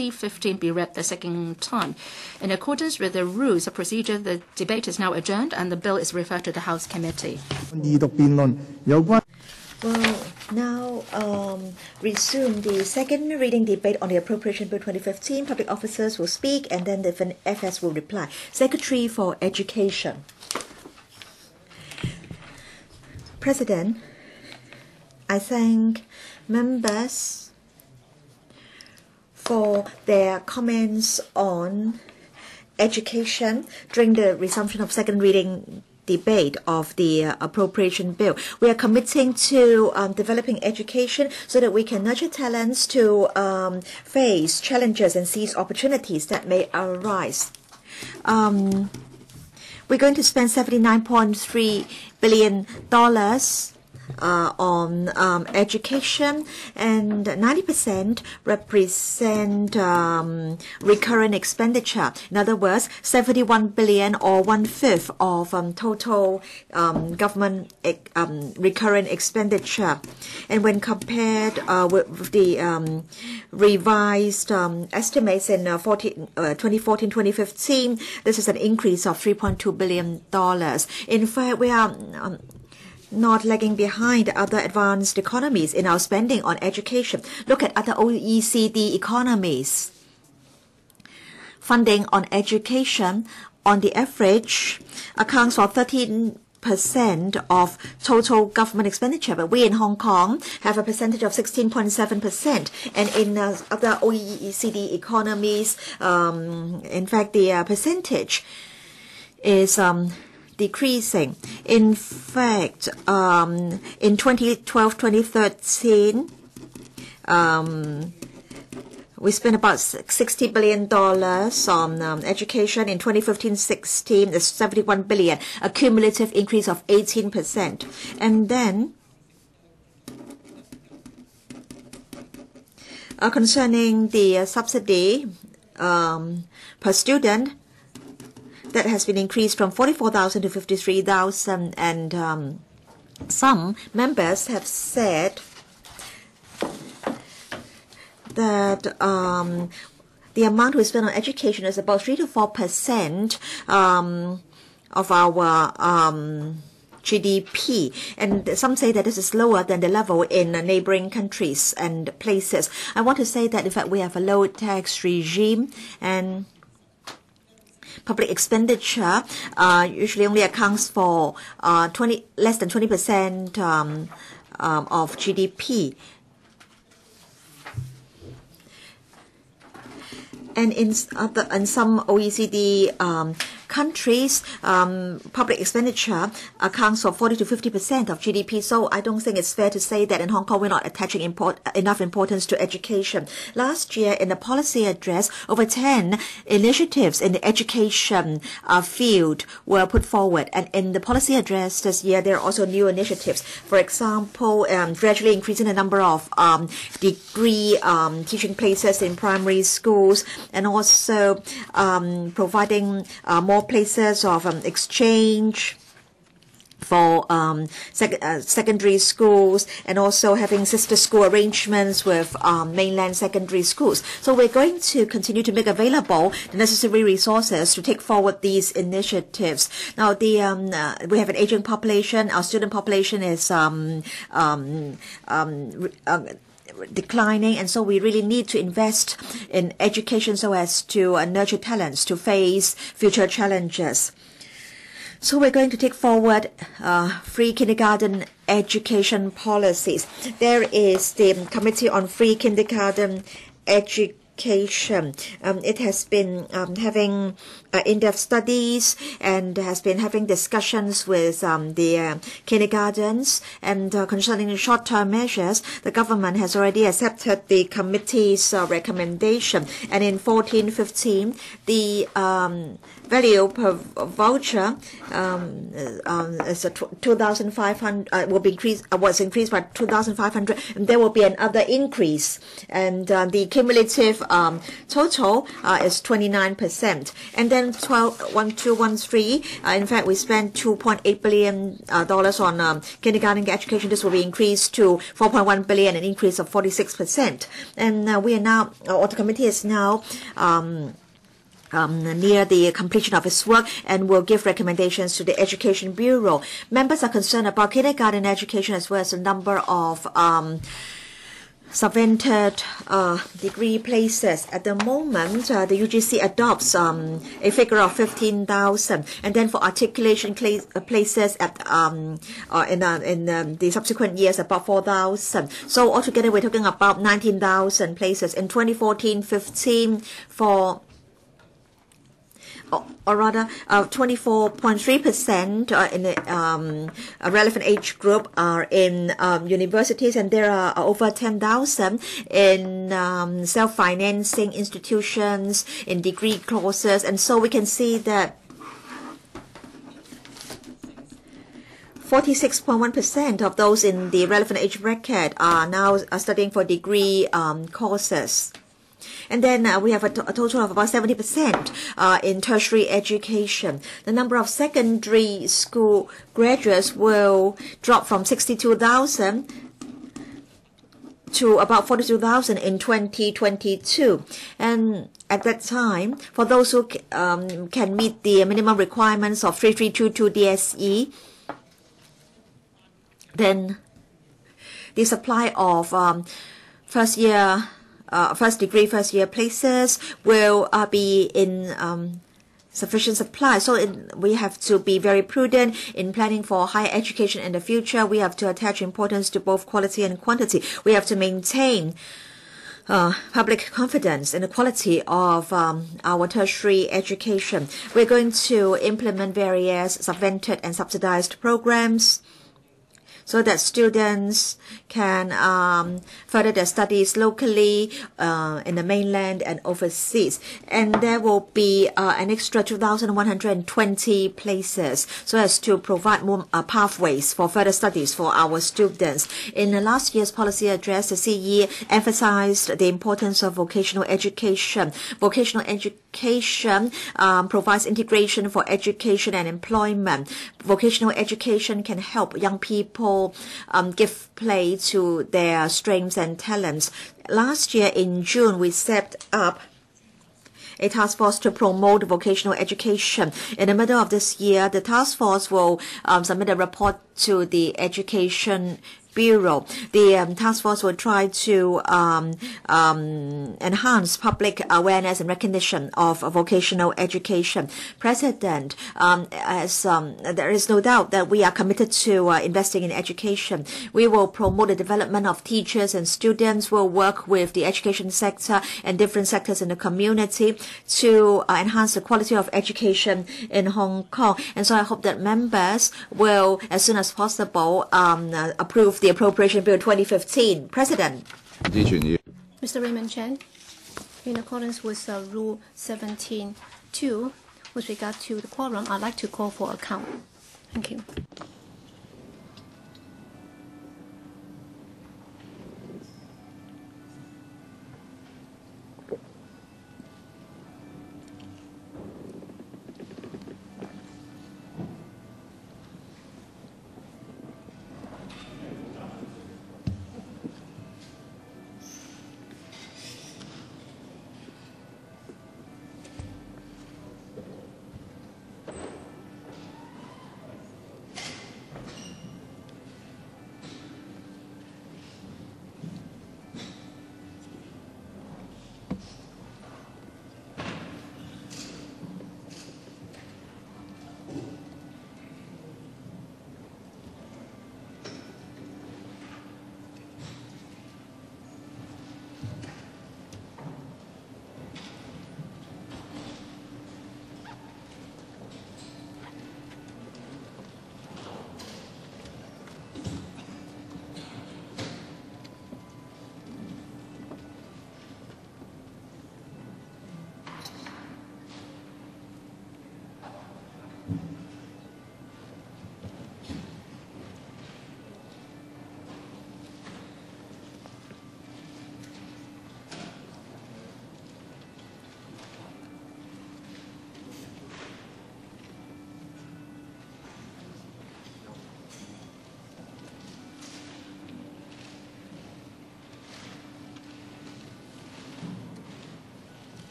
2015 be read the second time. In accordance with the rules of procedure, the debate is now adjourned and the bill is referred to the House Committee. Well, now um, resume the second reading debate on the Appropriation Bill 2015. Public officers will speak and then the FS will reply. Secretary for Education. President, I thank members for their comments on education during the resumption of second reading debate of the uh, appropriation bill. We are committing to um, developing education so that we can nurture talents to um, face challenges and seize opportunities that may arise. Um, we're going to spend $79.3 billion uh, on um, education, and 90% represent um, recurrent expenditure. In other words, 71 billion or one fifth of um, total um, government um, recurrent expenditure. And when compared uh, with the um, revised estimates in uh, 2014-2015, this is an increase of 3.2 billion dollars. In fact, we are not lagging behind other advanced economies in our spending on education. Look at other OECD economies. Funding on education, on the average, accounts for 13 percent of total government expenditure, but we in Hong Kong have a percentage of 16.7%. And in uh, other OECD economies, um, in fact, the uh, percentage is um, decreasing. In fact, um, in 2012, 2013, um, we spent about $60 billion on um, education. In 2015-16, it's 71 billion, a cumulative increase of 18%. And then, uh, concerning the uh, subsidy um, per student, that has been increased from 44,000 to 53,000 and um, some members have said that um, the amount we spend on education is about 3 to 4 percent um, of our um, GDP. And some say that this is lower than the level in neighboring countries and places. I want to say that in fact we have a low tax regime and public expenditure uh, usually only accounts for uh, 20 less than 20 percent um, um, of GDP. And in other some OECD um, countries, um, public expenditure accounts for 40 to 50 percent of GDP. So I don't think it's fair to say that in Hong Kong we're not attaching import, enough importance to education. Last year, in the policy address, over 10 initiatives in the education uh, field were put forward. And in the policy address this year, there are also new initiatives. For example, um, gradually increasing the number of um, degree um, teaching places in primary schools, and also um, providing uh, more places of um, exchange for um, sec uh, secondary schools and also having sister school arrangements with um, mainland secondary schools. So we're going to continue to make available the necessary resources to take forward these initiatives. Now, the um, uh, we have an aging population. Our student population is um, um, um, uh, declining, and so we really need to invest in education so as to uh, nurture talents to face future challenges. So we're going to take forward uh, free kindergarten education policies. There is the Committee on Free Kindergarten Education. Um, it has been um, having uh, in-depth studies and has been having discussions with um, the uh, kindergartens and uh, concerning short-term measures. The government has already accepted the committee's uh, recommendation, and in 1415, the um, value per voucher um, um, is a 2,500 uh, will be increased uh, was increased by 2,500, and there will be another increase, and the cumulative um, total is 29%. And then 12, 1213, uh, in fact, we spent 2.8 billion uh, dollars on um, kindergarten education. This will be increased to 4.1 billion, an increase of 46%. And uh, we are now, or the committee is now um, um, near the completion of its work and will give recommendations to the Education Bureau. Members are concerned about kindergarten education as well as the number of um, subvented uh, degree places. At the moment, uh, the UGC adopts um, a figure of 15,000, and then for articulation uh, places at um, uh, in, uh, in um, the subsequent years, about 4,000. So altogether, we're talking about 19,000 places in 2014-15 for or rather, uh, 24.3% uh, in the um, relevant age group are in um, universities, and there are over 10,000 in um, self-financing institutions, in degree courses, and so we can see that 46.1% of those in the relevant age bracket are now studying for degree um, courses. And then uh, we have a, total of about 70% uh, in tertiary education. The number of secondary school graduates will drop from 62,000 to about 42,000 in 2022. And at that time, for those who um, can meet the minimum requirements of 3322 DSE, then the supply of um, first year uh, first degree, first year places will uh, be in um, sufficient supply. So we have to be very prudent in planning for higher education in the future. We have to attach importance to both quality and quantity. We have to maintain uh, public confidence in the quality of um, our tertiary education. We're going to implement various subvented and subsidized programs so that students can um, further their studies locally uh, in the mainland and overseas. And there will be uh, an extra 2,120 places so as to provide more uh, pathways for further studies for our students. In the last year's policy address, the CE emphasized the importance of vocational education. Vocational education um, provides integration for education and employment. Vocational education can help young people um, give play to their strengths and talents. Last year in June, we set up a task force to promote vocational education. In the middle of this year, the task force will um, submit a report to the Education Bureau. The um, task force will try to um, um, enhance public awareness and recognition of vocational education. President, um, as um, there is no doubt that we are committed to uh, investing in education. We will promote the development of teachers and students. We'll work with the education sector and different sectors in the community to uh, enhance the quality of education in Hong Kong. And so I hope that members will, as soon as possible, uh, approve the Appropriation Bill 2015. President. Mr. Raymond Chan, in accordance with uh, Rule 17.2, with regard to the quorum, I'd like to call for account. Thank you.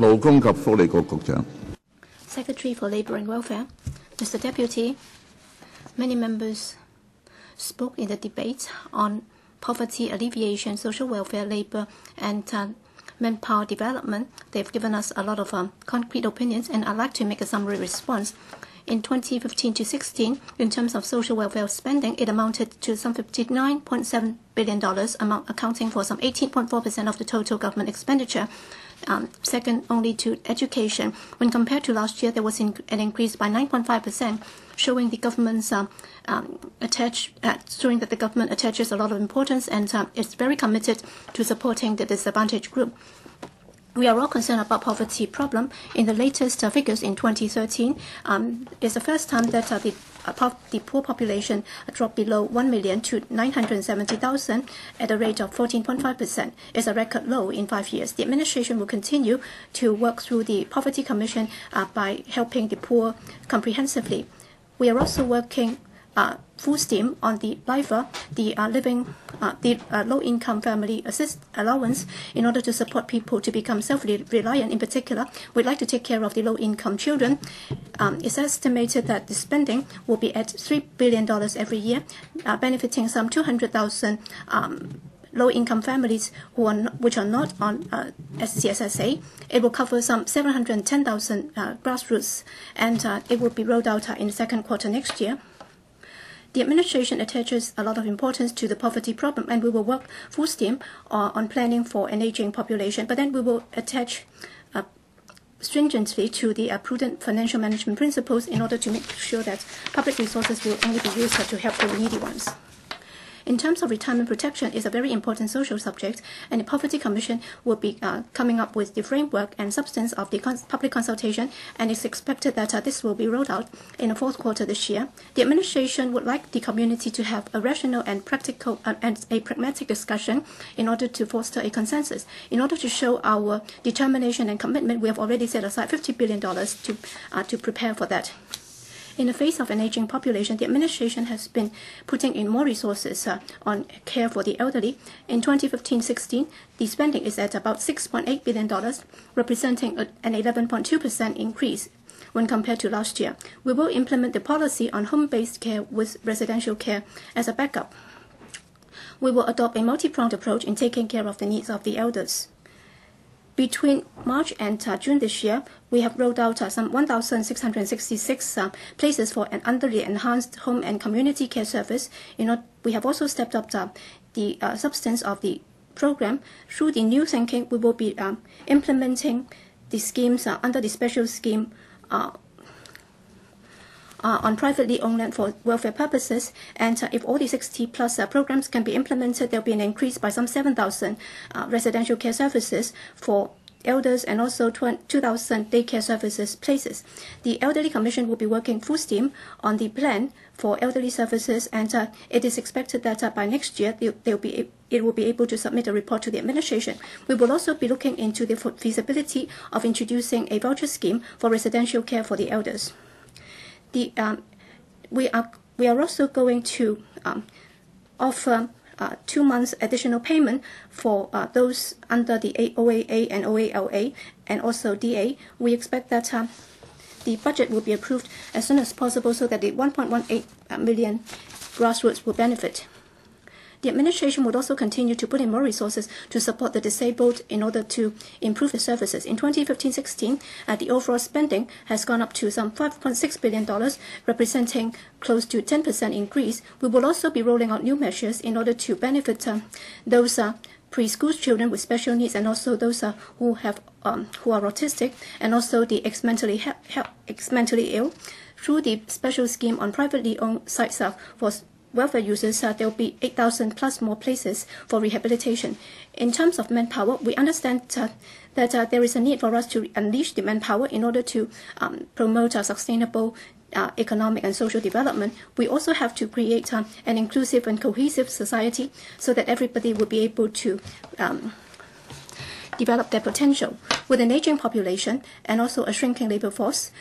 劳工及福利局局长。 Secretary for Labour and Welfare, Mr. Deputy, many members spoke in the debate on poverty alleviation, social welfare, labour, and uh, manpower development. They've given us a lot of um, concrete opinions, and I'd like to make a summary response. In 2015 to 16, in terms of social welfare spending, it amounted to some $59.7 billion, amount accounting for some 18.4% of the total government expenditure. Um, second only to education. When compared to last year, there was an increase by 9.5%, showing the government's um, um, uh, showing that the government attaches a lot of importance and is very committed to supporting the disadvantaged group. We are all concerned about poverty problem. In the latest uh, figures in 2013, um, it's the first time that uh, the, the poor population dropped below 1 million to 970,000 at a rate of 14.5%. It's a record low in five years. The administration will continue to work through the Poverty Commission uh, by helping the poor comprehensively. We are also working uh, full steam on the LIFA, the uh, living, uh, the uh, low-income family assist allowance, in order to support people to become self-reliant. In particular, we'd like to take care of the low-income children. Um, it's estimated that the spending will be at three billion dollars every year, uh, benefiting some 200,000 um, low-income families who are not, which are not on uh, SCSSA. It will cover some 710,000 uh, grassroots, and uh, it will be rolled out uh, in the second quarter next year. The administration attaches a lot of importance to the poverty problem, and we will work full steam uh, on planning for an aging population. But then we will attach uh, stringently to the uh, prudent financial management principles in order to make sure that public resources will only be used to help the needy ones. In terms of retirement protection, is a very important social subject, and the Poverty Commission will be uh, coming up with the framework and substance of the cons- public consultation, and it's expected that uh, this will be rolled out in the fourth quarter this year. The administration would like the community to have a rational and practical uh, and a pragmatic discussion in order to foster a consensus. In order to show our determination and commitment, we have already set aside $50 billion to, uh, to prepare for that. In the face of an aging population, the administration has been putting in more resources uh, on care for the elderly. In 2015-16, the spending is at about $6.8 billion, representing a, an 11.2% increase when compared to last year. We will implement the policy on home-based care with residential care as a backup. We will adopt a multi-pronged approach in taking care of the needs of the elders. Between March and uh, June this year, we have rolled out uh, some 1,666 uh, places for an under the enhanced home and community care service. You know, we have also stepped up the, the uh, substance of the program. Through the new thinking, we will be um, implementing the schemes uh, under the special scheme uh, on privately owned land for welfare purposes. And uh, if all the 60 plus uh, programs can be implemented, there'll be an increase by some 7,000 uh, residential care services for elders and also 2,000 daycare services places. The Elderly Commission will be working full steam on the plan for elderly services, and uh, it is expected that uh, by next year they, they'll be it will be able to submit a report to the administration. We will also be looking into the feasibility of introducing a voucher scheme for residential care for the elders. The um, we are we are also going to um, offer uh, two months additional payment for uh, those under the OAA and OALA and also DA. We expect that uh, the budget will be approved as soon as possible so that the 1.18 million grassroots will benefit. The administration would also continue to put in more resources to support the disabled in order to improve the services. In 2015-16, uh, the overall spending has gone up to some $5.6 billion, representing close to 10% increase. We will also be rolling out new measures in order to benefit uh, those uh, preschool children with special needs and also those uh, who have um, who are autistic and also the ex-mentally, he- he- ex-mentally ill. Through the special scheme on privately owned sites uh, for welfare users, uh, there will be 8,000 plus more places for rehabilitation. In terms of manpower, we understand uh, that uh, there is a need for us to unleash the manpower in order to um, promote a sustainable uh, economic and social development. We also have to create uh, an inclusive and cohesive society so that everybody will be able to um, develop their potential. With an aging population and also a shrinking labor force,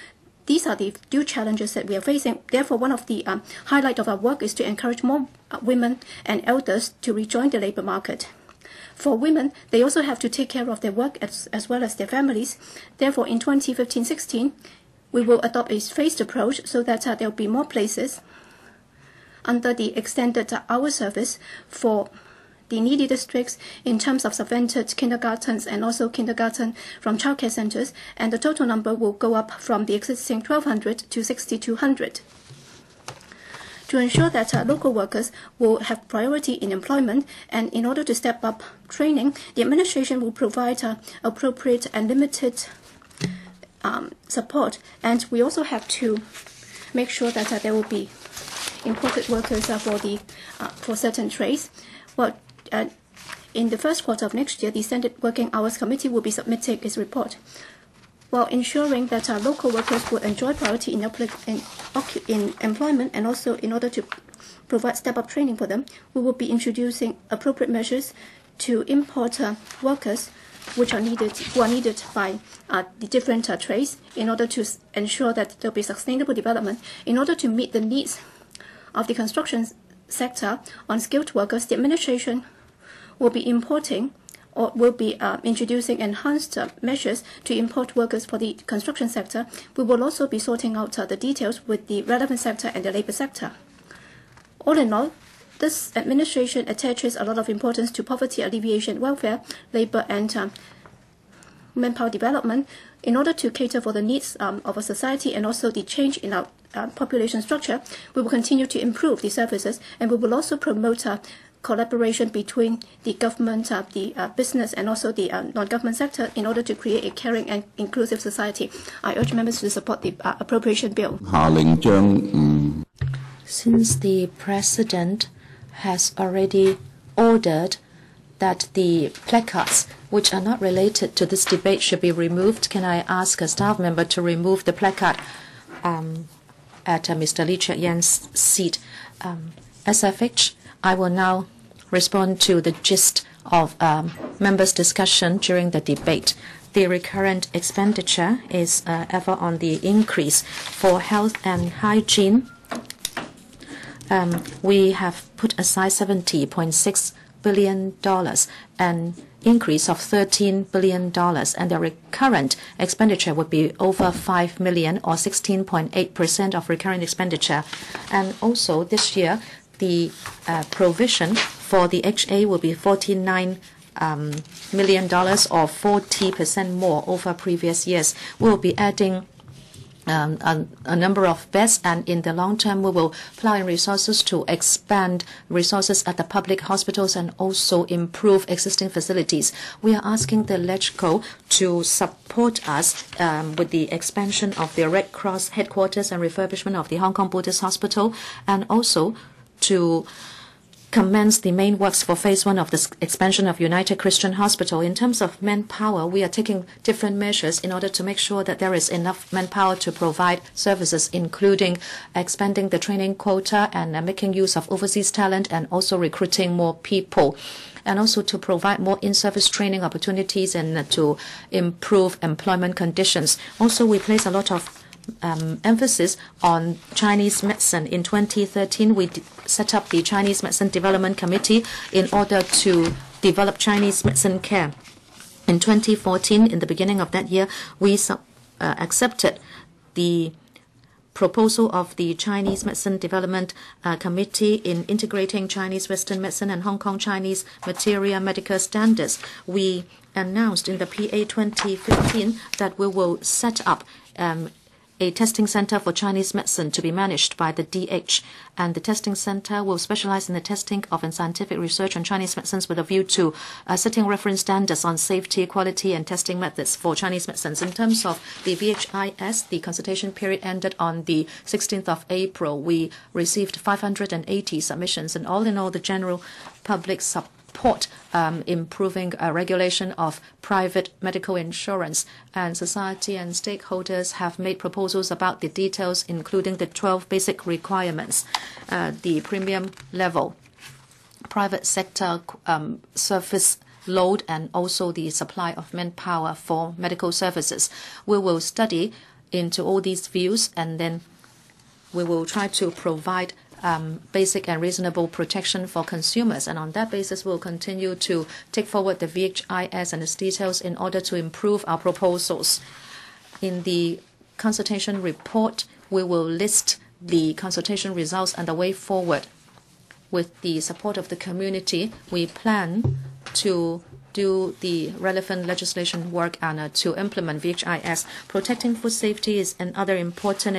these are the two challenges that we are facing. Therefore, one of the um, highlight of our work is to encourage more uh, women and elders to rejoin the labor market. For women, they also have to take care of their work as, as well as their families. Therefore, in 2015-16, we will adopt a phased approach so that uh, there will be more places under the extended uh, hour service for the needy districts in terms of subvented kindergartens and also kindergarten from childcare centers, and the total number will go up from the existing 1,200 to 6,200. To ensure that uh, local workers will have priority in employment, and in order to step up training, the administration will provide uh, appropriate and limited um, support, and we also have to make sure that uh, there will be imported workers uh, for the uh, for certain trades. Well, uh, in the first quarter of next year, the Standard Working Hours Committee will be submitting its report. While ensuring that our local workers will enjoy priority in, in, in employment and also in order to provide step-up training for them, we will be introducing appropriate measures to import uh, workers which are needed, who are needed by uh, the different uh, trades in order to ensure that there will be sustainable development. In order to meet the needs of the construction sector on skilled workers, the administration will be importing or will be uh, introducing enhanced uh, measures to import workers for the construction sector. We will also be sorting out uh, the details with the relevant sector and the labor sector. All in all, this administration attaches a lot of importance to poverty alleviation, welfare, labor, and um, manpower development in order to cater for the needs um, of a society and also the change in our uh, population structure. We will continue to improve the services and we will also promote uh, collaboration between the government, uh, the uh, business, and also the uh, non-government sector in order to create a caring and inclusive society. I urge members to support the uh, appropriation bill. Since the president has already ordered that the placards which are not related to this debate should be removed, can I ask a staff member to remove the placard um, at uh, Mr. Lee Cheuk-yan's seat? Um, SFH I will now respond to the gist of um, members' discussion during the debate. The recurrent expenditure is uh, ever on the increase for health and hygiene. Um, we have put aside $70.6 billion, an increase of $13 billion, and the recurrent expenditure would be over 5 million or 16.8% of recurrent expenditure. And also this year, the uh, provision for the HA will be 49 um, million dollars or 40% more over previous years. We'll be adding um, a, a, number of beds, and in the long term, we will plow in resources to expand resources at the public hospitals and also improve existing facilities. We are asking the LegCo to support us um, with the expansion of the Red Cross headquarters and refurbishment of the Hong Kong Buddhist Hospital, and also to commence the main works for phase one of the expansion of United Christian Hospital. In terms of manpower, we are taking different measures in order to make sure that there is enough manpower to provide services, including expanding the training quota and uh, making use of overseas talent and also recruiting more people and also to provide more in-service training opportunities and uh, to improve employment conditions. Also, we place a lot of um, emphasis on Chinese medicine. In 2013, we set up the Chinese Medicine Development Committee in order to develop Chinese medicine care. In 2014, in the beginning of that year, we uh, accepted the proposal of the Chinese Medicine Development uh, Committee in integrating Chinese Western medicine and Hong Kong Chinese materia medica standards. We announced in the PA 2015 that we will set up um, a testing center for Chinese medicine to be managed by the DH, and the testing center will specialize in the testing of and scientific research on Chinese medicines with a view to uh, setting reference standards on safety, quality, and testing methods for Chinese medicines. In terms of the VHIS, the consultation period ended on the 16th of April. We received 580 submissions, and all in all, the general public support support um, improving uh, regulation of private medical insurance. And society and stakeholders have made proposals about the details, including the 12 basic requirements, uh, the premium level, private sector um, service load, and also the supply of manpower for medical services. We will study into all these views, and then we will try to provide um, basic and reasonable protection for consumers. And on that basis, we'll continue to take forward the VHIS and its details in order to improve our proposals. In the consultation report, we will list the consultation results and the way forward. With the support of the community, we plan to do the relevant legislation work and uh, to implement VHIS. Protecting food safety is another important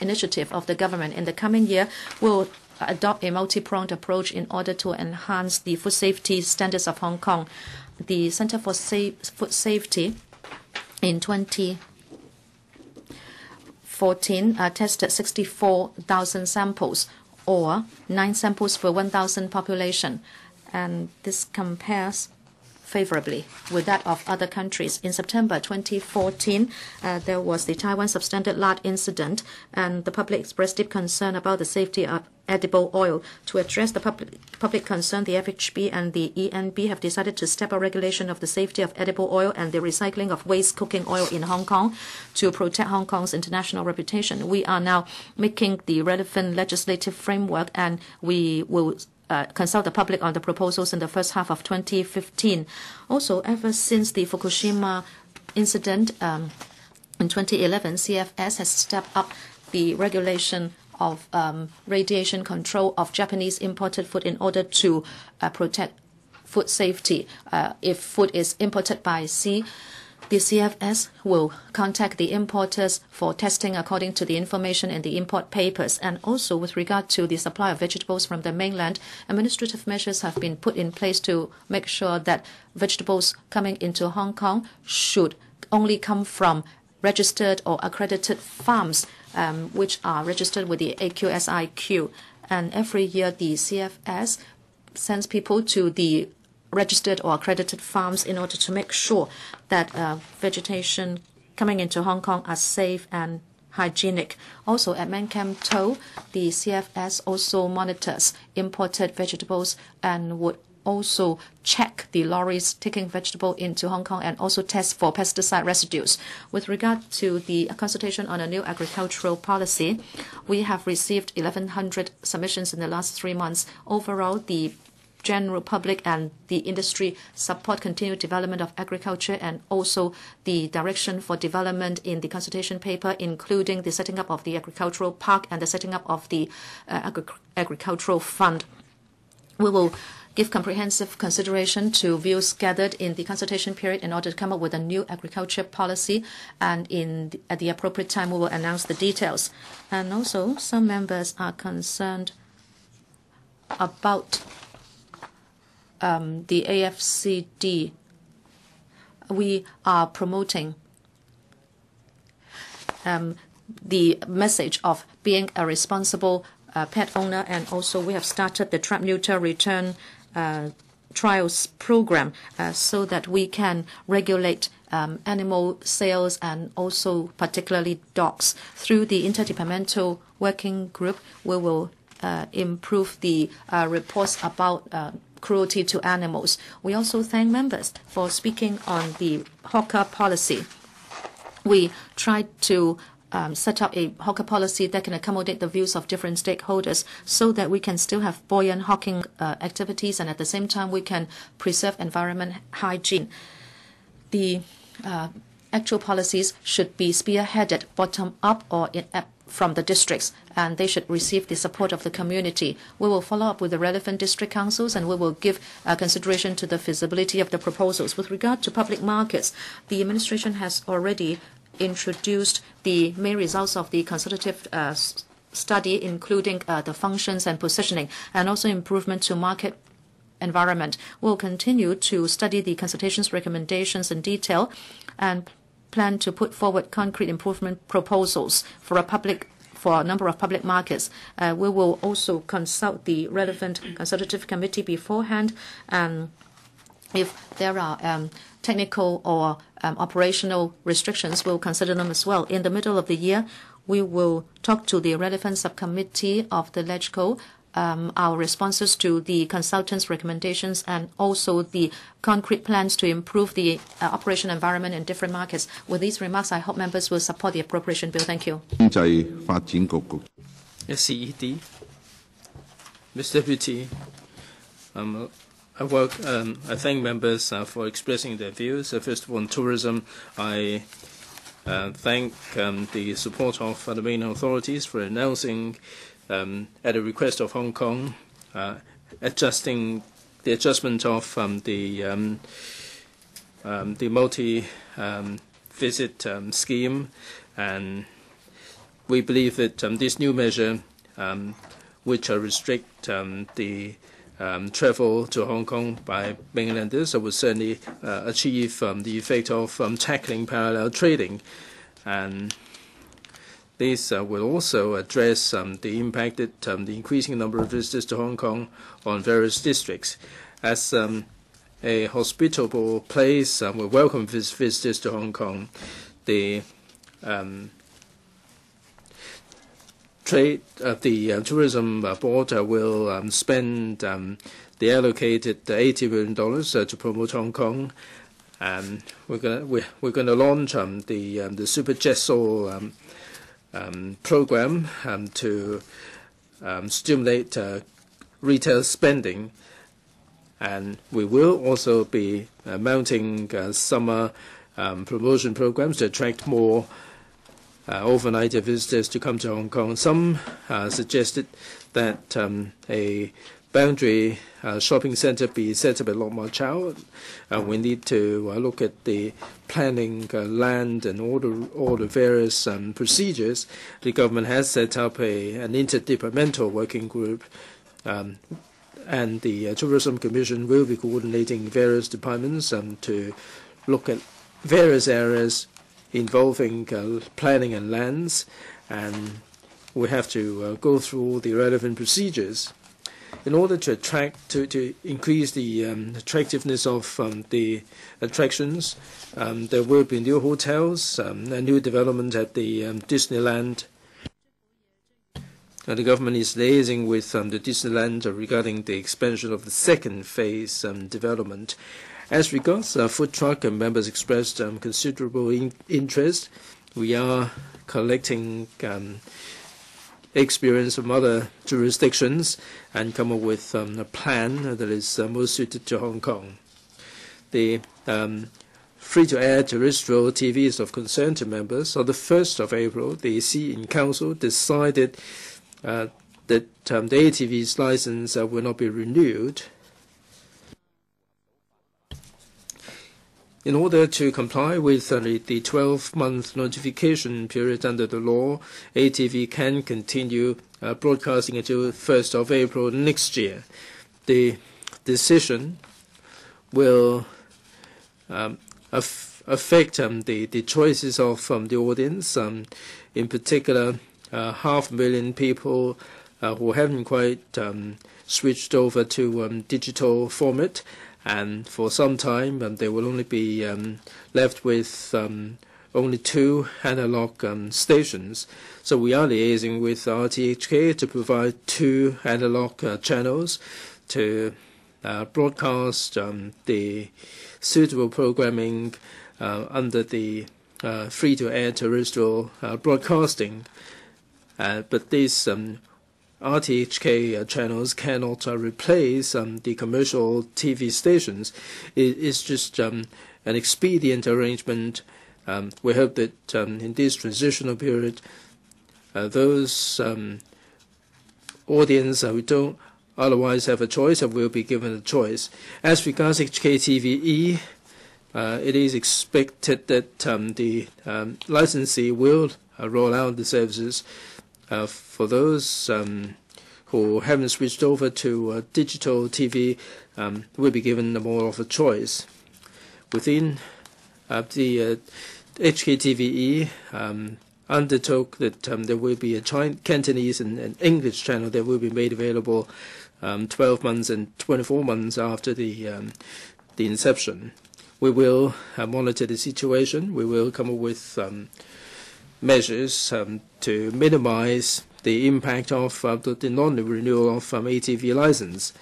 initiative of the government. In the coming year, we'll adopt a multi-pronged approach in order to enhance the food safety standards of Hong Kong. The Center for Safe Food Safety in 2014 uh, tested 64,000 samples or 9 samples for 1,000 population. And this compares favorably with that of other countries. In September 2014, uh, there was the Taiwan substandard lard incident, and the public expressed deep concern about the safety of edible oil. To address the public, public concern, the FHB and the ENB have decided to step up regulation of the safety of edible oil and the recycling of waste cooking oil in Hong Kong to protect Hong Kong's international reputation. We are now making the relevant legislative framework, and we will consult the public on the proposals in the first half of 2015. Also, ever since the Fukushima incident um, in 2011, CFS has stepped up the regulation of um, radiation control of Japanese imported food in order to uh, protect food safety. Uh, if food is imported by sea, the CFS will contact the importers for testing according to the information in the import papers. And also with regard to the supply of vegetables from the mainland, administrative measures have been put in place to make sure that vegetables coming into Hong Kong should only come from registered or accredited farms, um, which are registered with the AQSIQ. And every year, the CFS sends people to the registered or accredited farms in order to make sure that uh, vegetation coming into Hong Kong are safe and hygienic. Also at Man Kam To, the CFS also monitors imported vegetables and would also check the lorries taking vegetable into Hong Kong and also test for pesticide residues. With regard to the consultation on a new agricultural policy, we have received 1,100 submissions in the last three months. Overall, the general public and the industry support continued development of agriculture and also the direction for development in the consultation paper, including the setting up of the agricultural park and the setting up of the uh, agri agricultural fund. We will give comprehensive consideration to views gathered in the consultation period in order to come up with a new agriculture policy, and in the, at the appropriate time, we will announce the details. And also, some members are concerned about the AFCD, we are promoting um, the message of being a responsible uh, pet owner, and also we have started the trap neuter return uh, trials program uh, so that we can regulate um, animal sales and also particularly dogs. Through the interdepartmental working group, we will improve the reports about cruelty to animals. We also thank members for speaking on the hawker policy. We tried to um, set up a hawker policy that can accommodate the views of different stakeholders so that we can still have buoyant hawking uh, activities and at the same time we can preserve environment hygiene. The uh, actual policies should be spearheaded bottom up or in, uh, from the districts, and they should receive the support of the community. We will follow up with the relevant district councils, and we will give uh, consideration to the feasibility of the proposals. With regard to public markets, the administration has already introduced the main results of the consultative uh, study, including uh, the functions and positioning, and also improvement to market environment. We'll continue to study the consultation's recommendations in detail and plan to put forward concrete improvement proposals for a public for a number of public markets. Uh, we will also consult the relevant consultative committee beforehand, and if there are um, technical or um, operational restrictions, we'll consider them as well. In the middle of the year, we will talk to the relevant subcommittee of the LegCo um, um, our responses to the consultants' recommendations and also the concrete plans to improve the uh, operation environment in different markets. With these remarks, I hope members will support the appropriation bill. Thank you. SCED. Mr. Deputy, um, I, work, um, I thank members uh, for expressing their views. Uh, first of all, on tourism, I uh, thank um, the support of the main authorities for announcing um, at the request of Hong Kong, uh, adjusting the adjustment of um, the um, um the multi um, visit um, scheme, and we believe that this new measure, which will restrict the travel to Hong Kong by mainlanders, will certainly uh, achieve the effect of tackling parallel trading, and this uh, will also address um, the impacted um, the increasing number of visitors to Hong Kong on various districts. As um, a hospitable place, um, we welcome vis visitors to Hong Kong. The um, trade, uh, the uh, tourism board uh, will um, spend the allocated $80 million uh, to promote Hong Kong. And we're going we're, we're gonna launch the the Super Jetso um, program um, to um, stimulate uh, retail spending. And we will also be uh, mounting uh, summer um, promotion programs to attract more overnight visitors to come to Hong Kong. Some suggested that um, a boundary shopping center be set up at Lok Ma Chau. Uh, we need to uh, look at the planning, uh, land, and all the, all the various um, procedures. The government has set up a, an interdepartmental working group, um, and the uh, Tourism Commission will be coordinating various departments um, to look at various areas involving uh, planning and lands, and we have to go through the relevant procedures in order to attract to, to increase the um, attractiveness of um, the attractions, um, there will be new hotels, um, a new development at the um, Disneyland. Uh, the government is liaising with um, the Disneyland regarding the expansion of the second phase development. As regards uh, food truck, and members expressed considerable in interest. We are collecting experience from other jurisdictions and come up with um, a plan that is uh, most suited to Hong Kong. The um, free-to-air terrestrial TV is of concern to members. On the 1st of April, the CE in Council decided uh, that um, the ATV's license uh, will not be renewed In order to comply with the 12-month notification period under the law, ATV can continue uh, broadcasting until 1st of April next year. The decision will um, af affect um, the, the choices of um, the audience, um, in particular uh, half a million people uh, who haven't quite um, switched over to um, digital format and for some time um, they will only be um, left with um, only two analog um, stations. So we are liaising with RTHK to provide two analog uh, channels to uh, broadcast um, the suitable programming uh, under the uh, free-to-air terrestrial uh, broadcasting. Uh, but these um, RTHK uh, channels cannot uh, replace um, the commercial TV stations. It, it's just um, an expedient arrangement. Um, we hope that in this transitional period, uh, those audience who don't otherwise have a choice will be given a choice. As regards HKTVE, uh, it is expected that um, the um, licensee will uh, roll out the services uh, for those um, who haven't switched over to uh, digital TV um, will be given more of a choice. Within uh, the HKTVE, um, undertook that um, there will be a Cantonese and, and, English channel that will be made available um, 12 months and 24 months after the um, the inception. We will uh, monitor the situation. We will come up with measures um, to minimize the impact of uh, the, the non-renewal of um, ATV license.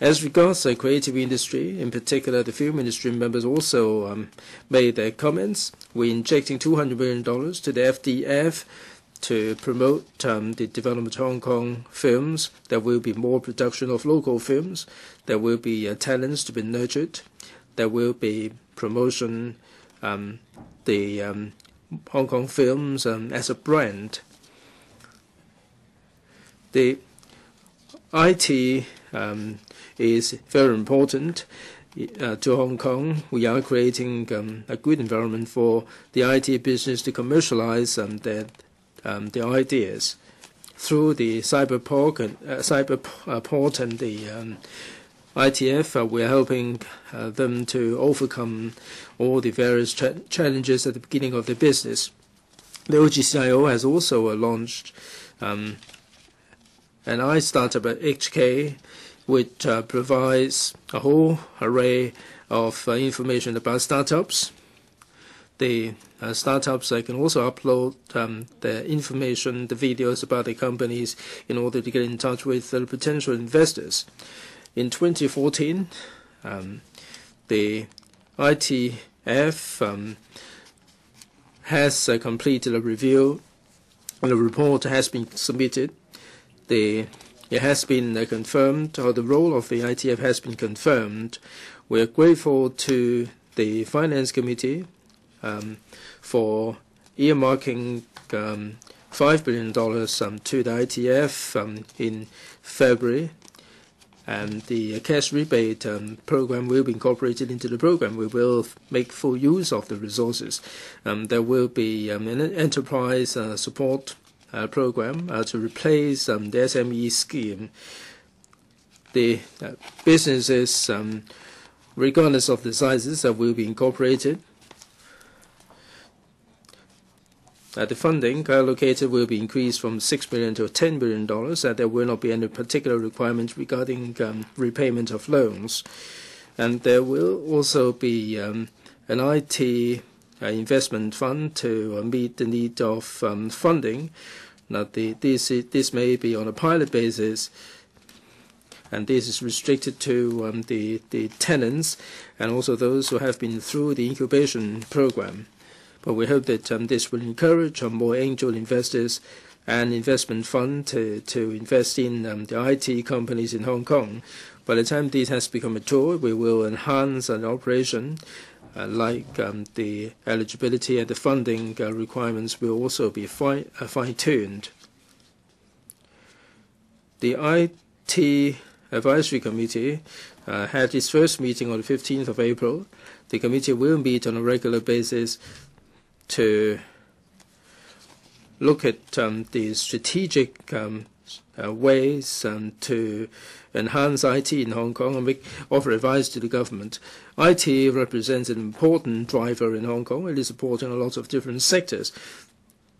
As regards the creative industry, in particular, the film industry members also um, made their comments. We're injecting $200 million to the FDF to promote um, the development of Hong Kong films. There will be more production of local films. There will be uh, talents to be nurtured. There will be promotion, the um, Hong Kong films um, as a brand. The IT um, is very important uh, to Hong Kong. We are creating um, a good environment for the IT business to commercialize um, their um, the ideas through the cyberport and uh, cyberport and the um, ITF. Uh, we're helping uh, them to overcome all the various cha challenges at the beginning of the business. The OGCIO has also uh, launched um, an iStartup at HK which provides a whole array of information about startups. The uh, startups can also upload um, the information, the videos about the companies in order to get in touch with the potential investors. In 2014, um, the ITF um, has uh, completed a review and a report has been submitted. The it has been uh, confirmed, or the role of the ITF has been confirmed. We are grateful to the Finance Committee um, for earmarking um, $5 billion um, to the ITF um, in February. And the cash rebate um, program will be incorporated into the program. We will make full use of the resources. Um, there will be an enterprise uh, support uh, program uh, to replace um, the SME scheme. The uh, businesses, um, regardless of the sizes, will be incorporated. The funding allocated will be increased from 6 billion to $10 billion. And there will not be any particular requirements regarding um, repayment of loans. And there will also be um, an IT uh, investment fund to uh, meet the need of um, funding. Now, the, this, this may be on a pilot basis, and this is restricted to um, the, the tenants and also those who have been through the incubation program. But we hope that um, this will encourage um, more angel investors and investment fund to, to invest in um, the IT companies in Hong Kong. By the time this has become mature, we will enhance an operation uh, like um, the eligibility and the funding uh, requirements will also be fine, uh, fine-tuned. The IT Advisory Committee uh, had its first meeting on the 15th of April. The committee will meet on a regular basis to look at um, the strategic um, uh, ways um, to enhance IT in Hong Kong and make, offer advice to the government. IT represents an important driver in Hong Kong. It is supporting a lot of different sectors.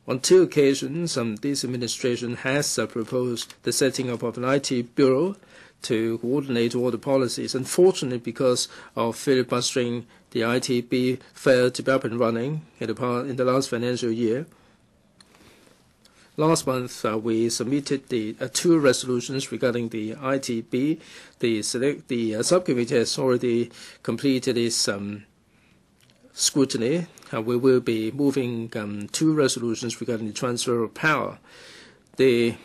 On two occasions, um, this administration has uh, proposed the setting up of an IT bureau to coordinate all the policies. Unfortunately, because of filibustering, the ITB failed to be up and running in the, in the last financial year. Last month, uh, we submitted the uh, two resolutions regarding the ITB. The select the uh, subcommittee has already completed its um, scrutiny, uh, we will be moving um, two resolutions regarding the transfer of power. The,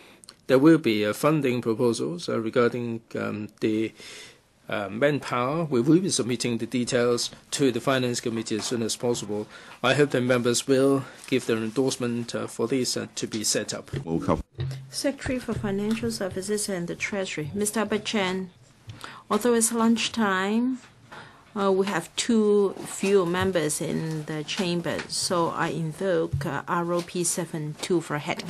there will be funding proposals uh, regarding um, the uh, manpower. We will be submitting the details to the Finance Committee as soon as possible. I hope the members will give their endorsement uh, for this uh, to be set up. 務及 Secretary for Financial Services and the Treasury, Mr. Bachchan. Although it's lunchtime, uh, we have too few members in the chamber, so I invoke uh, ROP 72 for head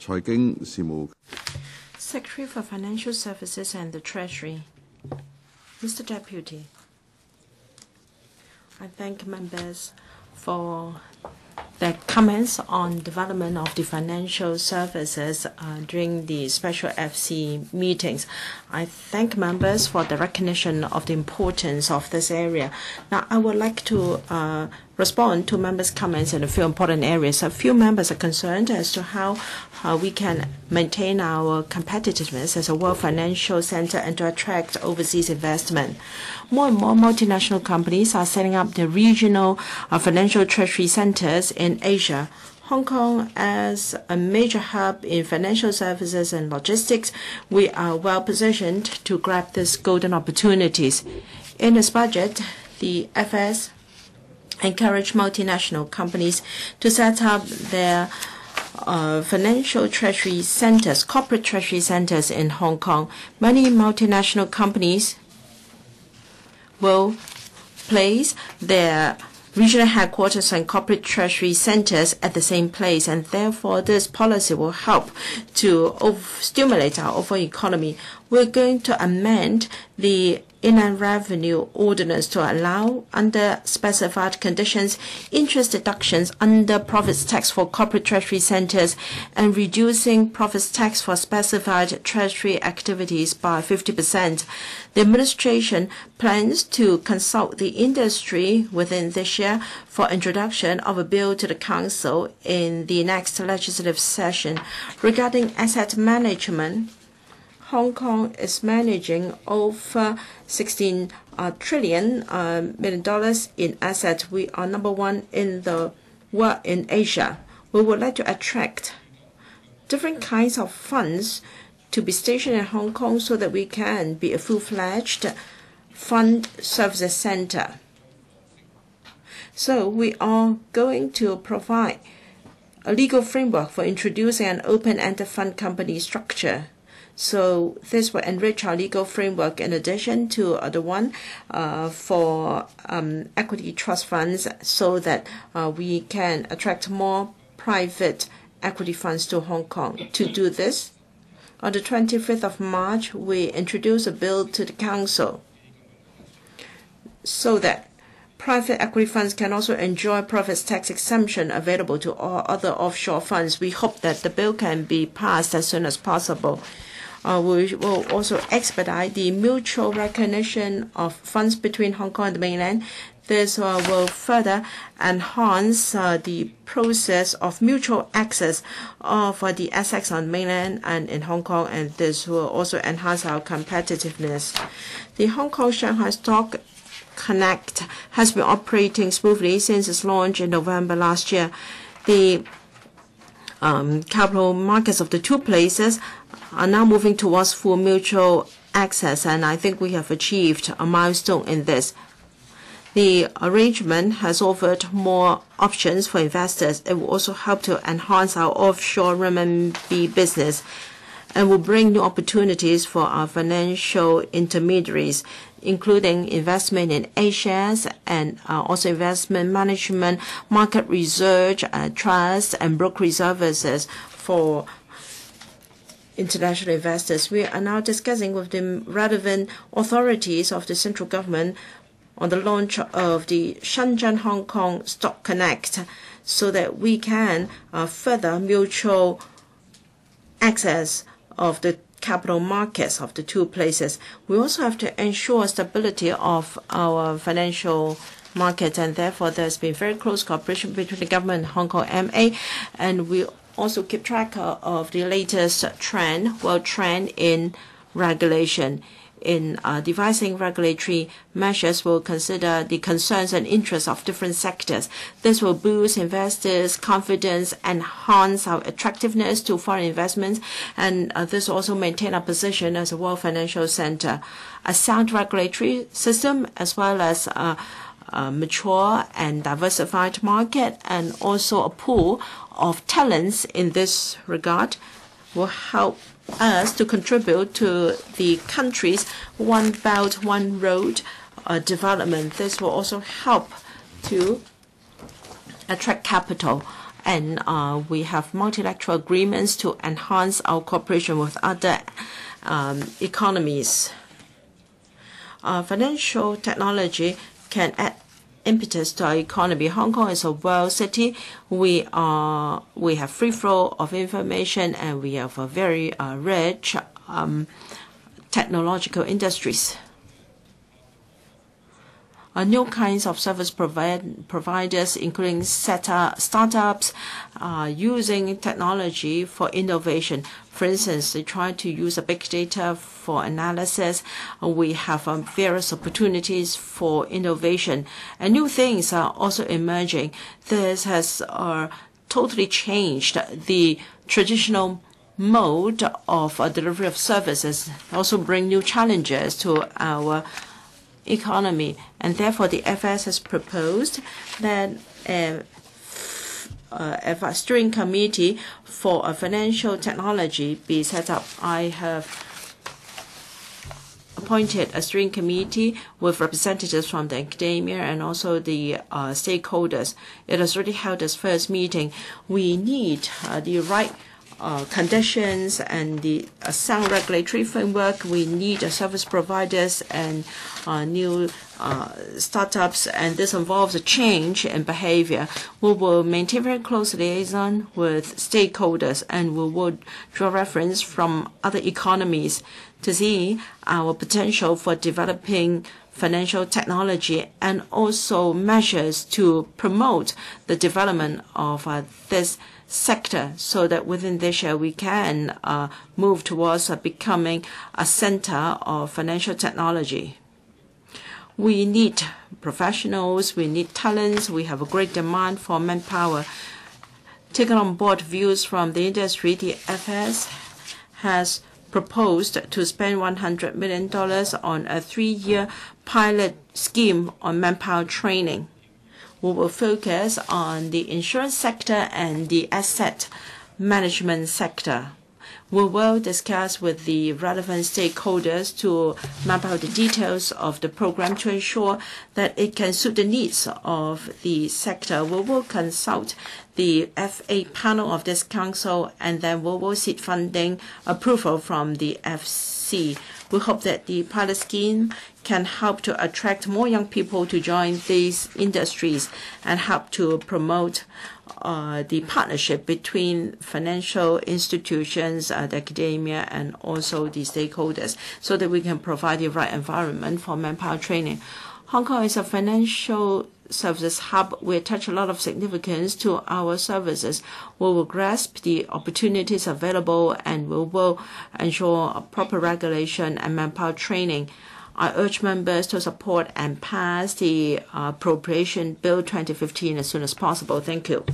财经事务 Secretary for Financial Services and the Treasury. Mr. Deputy, I thank members for their comments on development of the financial services uh, during the special FC meetings. I thank members for the recognition of the importance of this area. Now, I would like to uh, respond to members' comments in a few important areas. A few members are concerned as to how uh, we can maintain our competitiveness as a world financial center and to attract overseas investment. More and more multinational companies are setting up their regional uh, financial treasury centers in Asia. Hong Kong as a major hub in financial services and logistics, we are well positioned to grab these golden opportunities. In this budget, the FS encourage multinational companies to set up their uh, financial treasury centers, corporate treasury centers in Hong Kong. Many multinational companies will place their regional headquarters and corporate treasury centers at the same place, and therefore this policy will help to stimulate our overall economy. We're going to amend the Inland Revenue Ordinance to allow, under specified conditions, interest deductions under profits tax for corporate treasury centers and reducing profits tax for specified treasury activities by 50%. The administration plans to consult the industry within this year for introduction of a bill to the council in the next legislative session. Regarding asset management, Hong Kong is managing over 16 uh, trillion uh, million dollars in assets. We are number one in the world in Asia. We would like to attract different kinds of funds to be stationed in Hong Kong so that we can be a full-fledged fund services center. So we are going to provide a legal framework for introducing an open-ended fund company structure so this will enrich our legal framework in addition to the one uh, for um, equity trust funds so that uh, we can attract more private equity funds to Hong Kong. To do this, on the 25th of March, we introduced a bill to the council so that private equity funds can also enjoy profits tax exemption available to all other offshore funds. We hope that the bill can be passed as soon as possible. Uh, we will also expedite the mutual recognition of funds between Hong Kong and the mainland. This uh, will further enhance uh, the process of mutual access of the assets on mainland and in Hong Kong, and this will also enhance our competitiveness. The Hong Kong Shanghai Stock Connect has been operating smoothly since its launch in November last year. The um, capital markets of the two places are now moving towards full mutual access, and I think we have achieved a milestone in this. The arrangement has offered more options for investors. It will also help to enhance our offshore renminbi business and will bring new opportunities for our financial intermediaries, including investment in A-shares and uh, also investment management, market research, uh, trust, and brokerage services for international investors. We are now discussing with the relevant authorities of the central government on the launch of the Shenzhen Hong Kong Stock Connect so that we can uh, further mutual access of the capital markets of the two places. We also have to ensure stability of our financial markets, and therefore there's been very close cooperation between the government and Hong Kong MA, and we also keep track of the latest trend, world trend in regulation. In uh, devising regulatory measures, we'll consider the concerns and interests of different sectors. This will boost investors' confidence, enhance our attractiveness to foreign investments, and uh, this also maintain our position as a world financial center. A sound regulatory system, as well as uh, mature and diversified market, and also a pool of talents in this regard will help us to contribute to the country's One Belt, One Road uh, development. This will also help to attract capital and uh, we have multilateral agreements to enhance our cooperation with other um, economies. Uh, financial technology can add impetus to our economy. Hong Kong is a world city. We are we have free flow of information and we have a very uh, rich um, technological industries. Uh, new kinds of service provide, providers, including setup, startups, uh, using technology for innovation. For instance, they try to use big data for analysis. Uh, we have um, various opportunities for innovation, and new things are also emerging. This has uh, totally changed the traditional mode of uh, delivery of services. Also, bring new challenges to our economy, and therefore the FS has proposed that a, a steering committee for a financial technology be set up. I have appointed a steering committee with representatives from the academia and also the uh, stakeholders. It has already held its first meeting. We need uh, the right uh, conditions and the uh, sound regulatory framework. We need service providers and uh, new uh, startups, and this involves a change in behavior. We will maintain very close liaison with stakeholders, and we will draw reference from other economies to see our potential for developing financial technology and also measures to promote the development of uh, this sector so that within this year we can uh, move towards becoming a center of financial technology. We need professionals, we need talents, we have a great demand for manpower. Taking on board views from the industry, the FS has proposed to spend $100 million on a three-year pilot scheme on manpower training we will focus on the insurance sector and the asset management sector. We will discuss with the relevant stakeholders to map out the details of the program to ensure that it can suit the needs of the sector. We will consult the FA panel of this council, and then we will seek funding approval from the FC. We hope that the pilot scheme can help to attract more young people to join these industries and help to promote uh, the partnership between financial institutions, uh, academia, and also the stakeholders so that we can provide the right environment for manpower training. Hong Kong is a financial services hub. We attach a lot of significance to our services. We will grasp the opportunities available and we will ensure proper regulation and manpower training. I urge members to support and pass the Appropriation Bill 2015 as soon as possible. Thank you.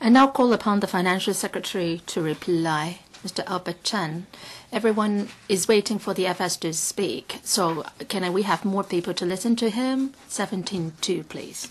And now call upon the Financial Secretary to reply. Mr. Albert Chan. Everyone is waiting for the FS to speak, so can we have more people to listen to him? 17-2, please.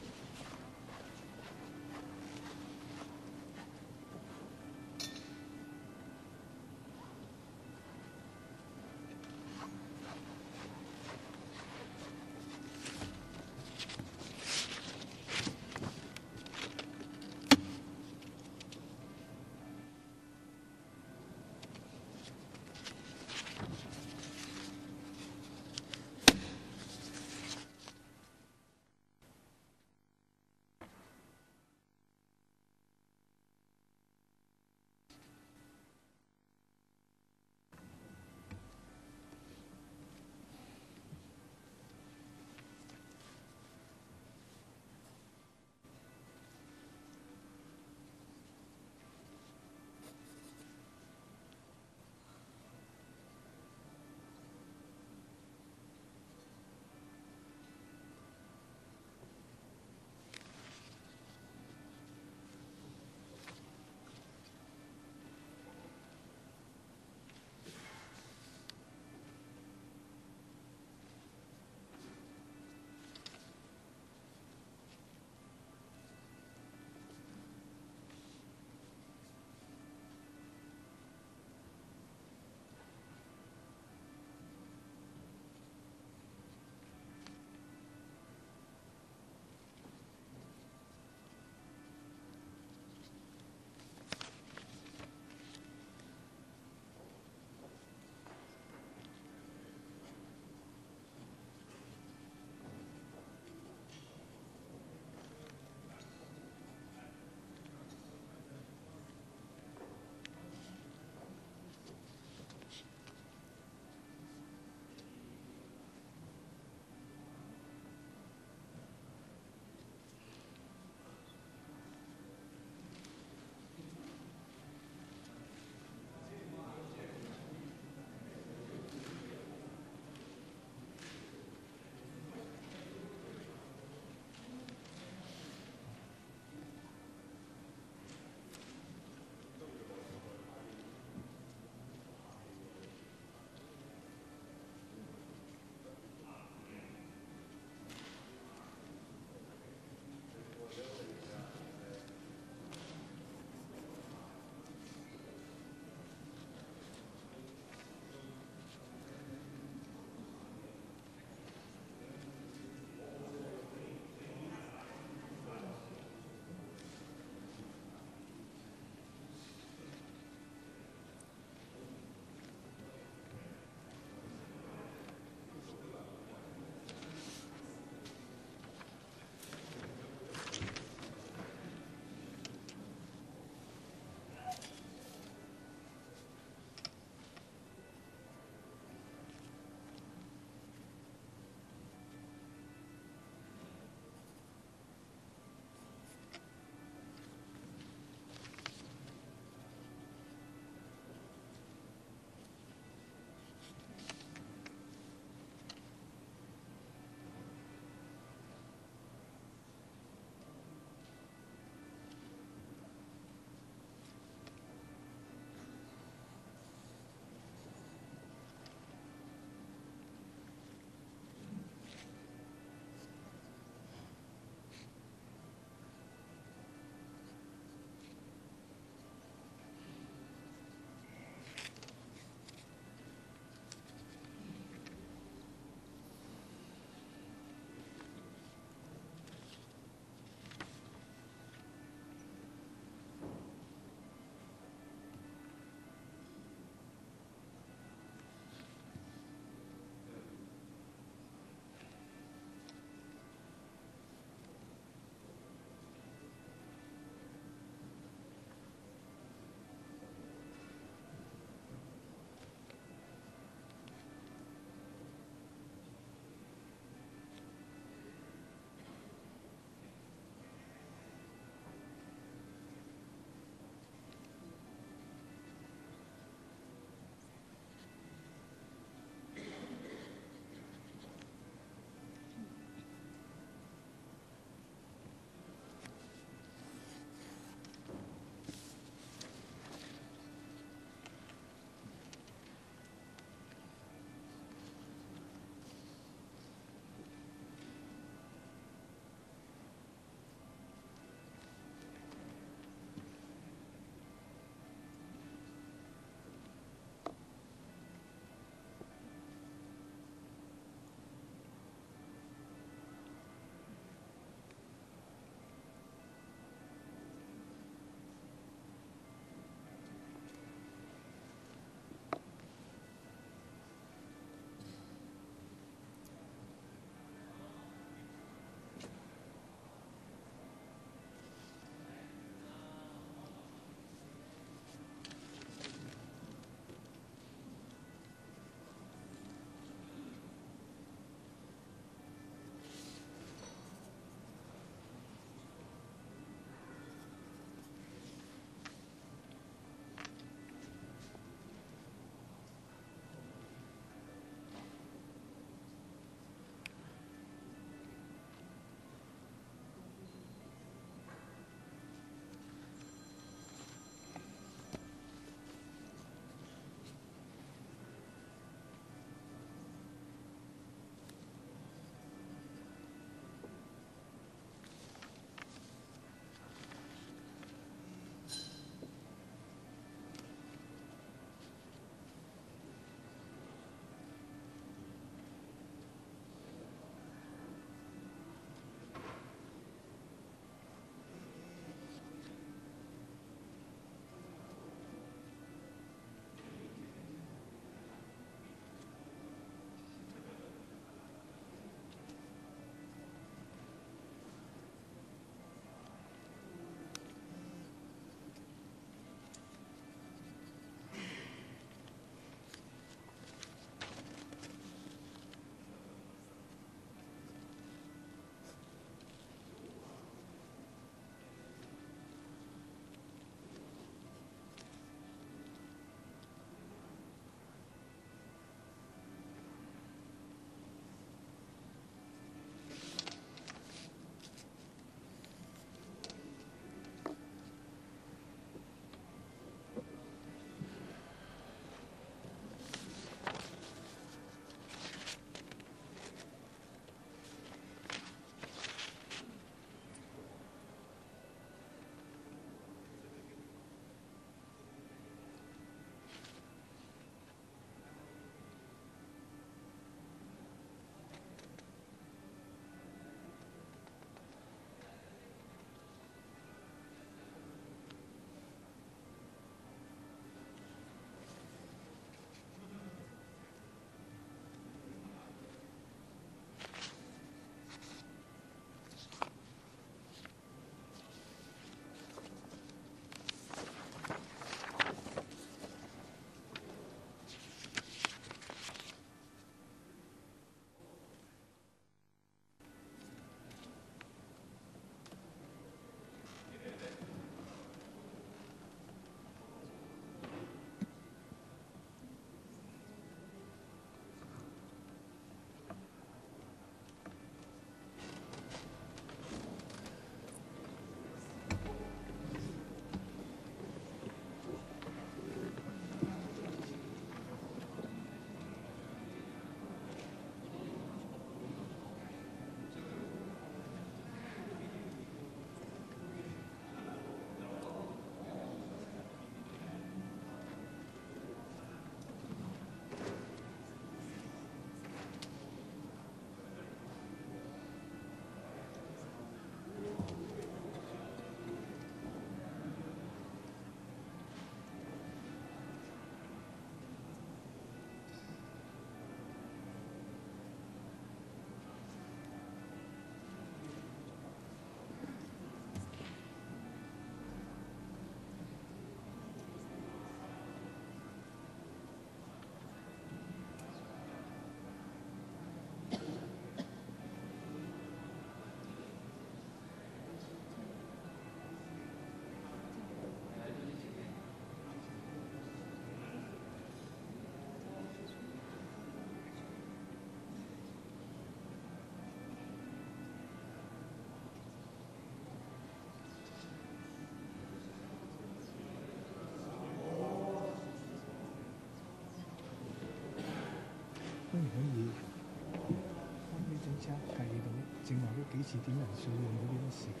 正話嗰幾次點人數用咗幾多時間？